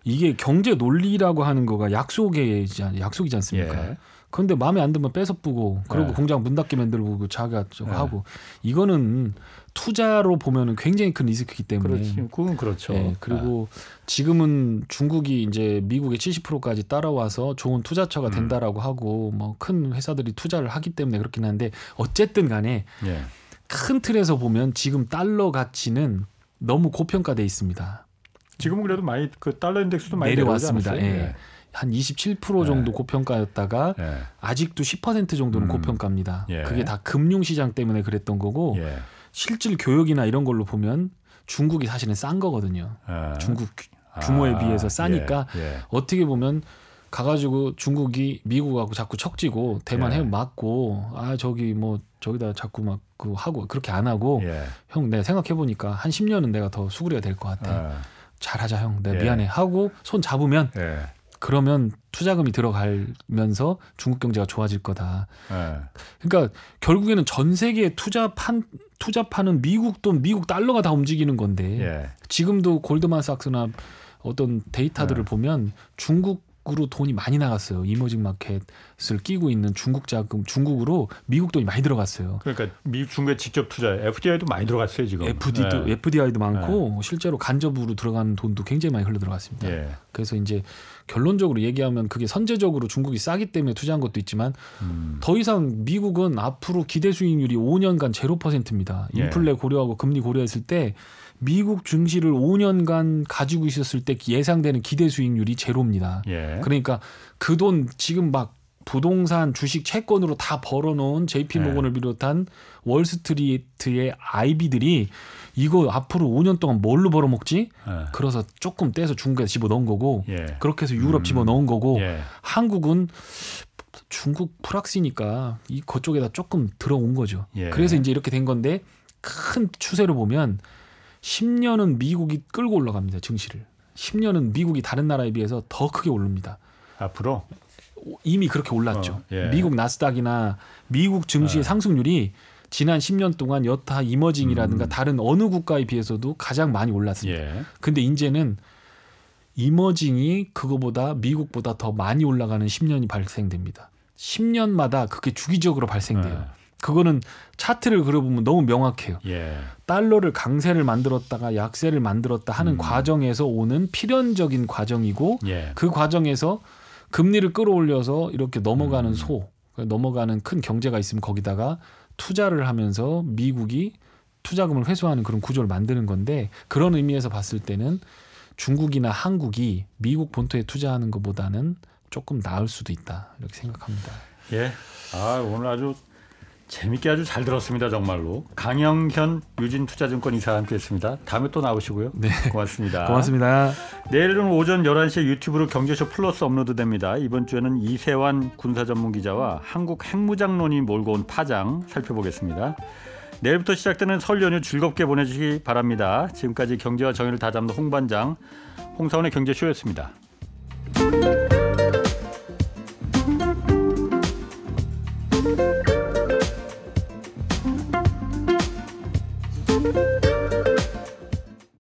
이게 경제 논리라고 하는 거가 약속이지 않- 약속이지 않습니까? 예. 그런데 마음에 안 들면 뺏어 뿌고 그리고 네. 공장 문 닫게 만들고 그 자기가 저거 네. 하고 이거는 투자로 보면은 굉장히 큰 리스크이기 때문에 그렇지. 그건 그렇죠. 예, 그리고 지금은 중국이 이제 미국의 70%까지 따라와서 좋은 투자처가 음. 된다라고 하고 뭐 큰 회사들이 투자를 하기 때문에 그렇긴 한데 어쨌든 간에 아, 예. 큰 틀에서 보면 지금 달러 가치는 너무 고평가돼 있습니다. 지금은 그래도 많이 그 달러 인덱스도 많이 내려왔습니다. 않았어요? 예. 한 27% 정도 네. 고평가였다가 예. 아직도 10% 정도는 음. 고평가입니다. 예. 그게 다 금융 시장 때문에 그랬던 거고 예. 실질 교역이나 이런 걸로 보면 중국이 사실은 싼 거거든요. 예. 중국 규모에 아, 비해서 싸니까 예. 예. 어떻게 보면 가가지고 중국이 미국하고 자꾸 척지고 대만 예. 해 맞고 아 저기 뭐 저기다 자꾸 막 그 하고 그렇게 안 하고 예. 형 내가 생각해 보니까 한 10년은 내가 더 수그려야 될것 같아. 아, 잘하자 형. 내가 예. 미안해 하고 손 잡으면 예. 그러면 투자금이 들어가면서 중국 경제가 좋아질 거다. 예. 그러니까 결국에는 전 세계 투자판 투자파는 미국 돈 미국 달러가 다 움직이는 건데 예. 지금도 골드만삭스나 어떤 데이터들을 네. 보면 중국 으로 돈이 많이 나갔어요. 이머징 마켓을 끼고 있는 중국 자금 중국으로 미국 돈이 많이 들어갔어요. 그러니까 미 중국에 직접 투자 FDI도 많이 들어갔어요 지금. FD도 예. FDI도 많고 실제로 간접으로 들어가는 돈도 굉장히 많이 흘러 들어갔습니다. 예. 그래서 이제 결론적으로 얘기하면 그게 선제적으로 중국이 싸기 때문에 투자한 것도 있지만 음. 더 이상 미국은 앞으로 기대 수익률이 5년간 0%입니다. 예. 인플레 고려하고 금리 고려했을 때 미국 증시를 5년간 가지고 있었을 때 예상되는 기대 수익률이 제로입니다. 예. 그러니까 그 돈 지금 막 부동산, 주식, 채권으로 다 벌어놓은 JP 네. 모건을 비롯한 월스트리트의 아이비들이 이거 앞으로 5년 동안 뭘로 벌어먹지? 예. 그래서 조금 떼서 중국에 집어 넣은 거고 예. 그렇게 해서 유럽 음. 집어 넣은 거고 예. 한국은 중국 프락시니까 이 그쪽에다 조금 들어온 거죠. 예. 그래서 이제 이렇게 된 건데 큰 추세로 보면 10년은 미국이 끌고 올라갑니다. 증시를. 10년은 미국이 다른 나라에 비해서 더 크게 오릅니다. 앞으로 이미 그렇게 올랐죠. 어, 예. 미국 나스닥이나 미국 증시의 예. 상승률이 지난 10년 동안 여타 이머징이라든가 음. 다른 어느 국가에 비해서도 가장 많이 올랐습니다. 예. 근데 이제는 이머징이 그거보다 미국보다 더 많이 올라가는 10년이 발생됩니다. 10년마다 그게 주기적으로 발생돼요. 그거는 차트를 그려보면 너무 명확해요. 예. 달러를 강세를 만들었다가 약세를 만들었다 하는 음. 과정에서 오는 필연적인 과정이고 예. 그 과정에서 금리를 끌어올려서 이렇게 넘어가는 음. 소, 넘어가는 큰 경제가 있으면 거기다가 투자를 하면서 미국이 투자금을 회수하는 그런 구조를 만드는 건데 그런 의미에서 봤을 때는 중국이나 한국이 미국 본토에 투자하는 것보다는 조금 나을 수도 있다 이렇게 생각합니다. 예. 아, 오늘 아주 재밌게 아주 잘 들었습니다. 정말로. 강영현 유진투자증권 이사 함께했습니다. 다음에 또 나오시고요. 네. 고맙습니다. 고맙습니다. 내일은 오전 11시에 유튜브로 경제쇼 플러스 업로드됩니다. 이번 주에는 이세환 군사전문기자와 한국 핵무장론이 몰고 온 파장 살펴보겠습니다. 내일부터 시작되는 설 연휴 즐겁게 보내주시기 바랍니다. 지금까지 경제와 정의를 다잡는 홍반장 홍사원의 경제쇼였습니다.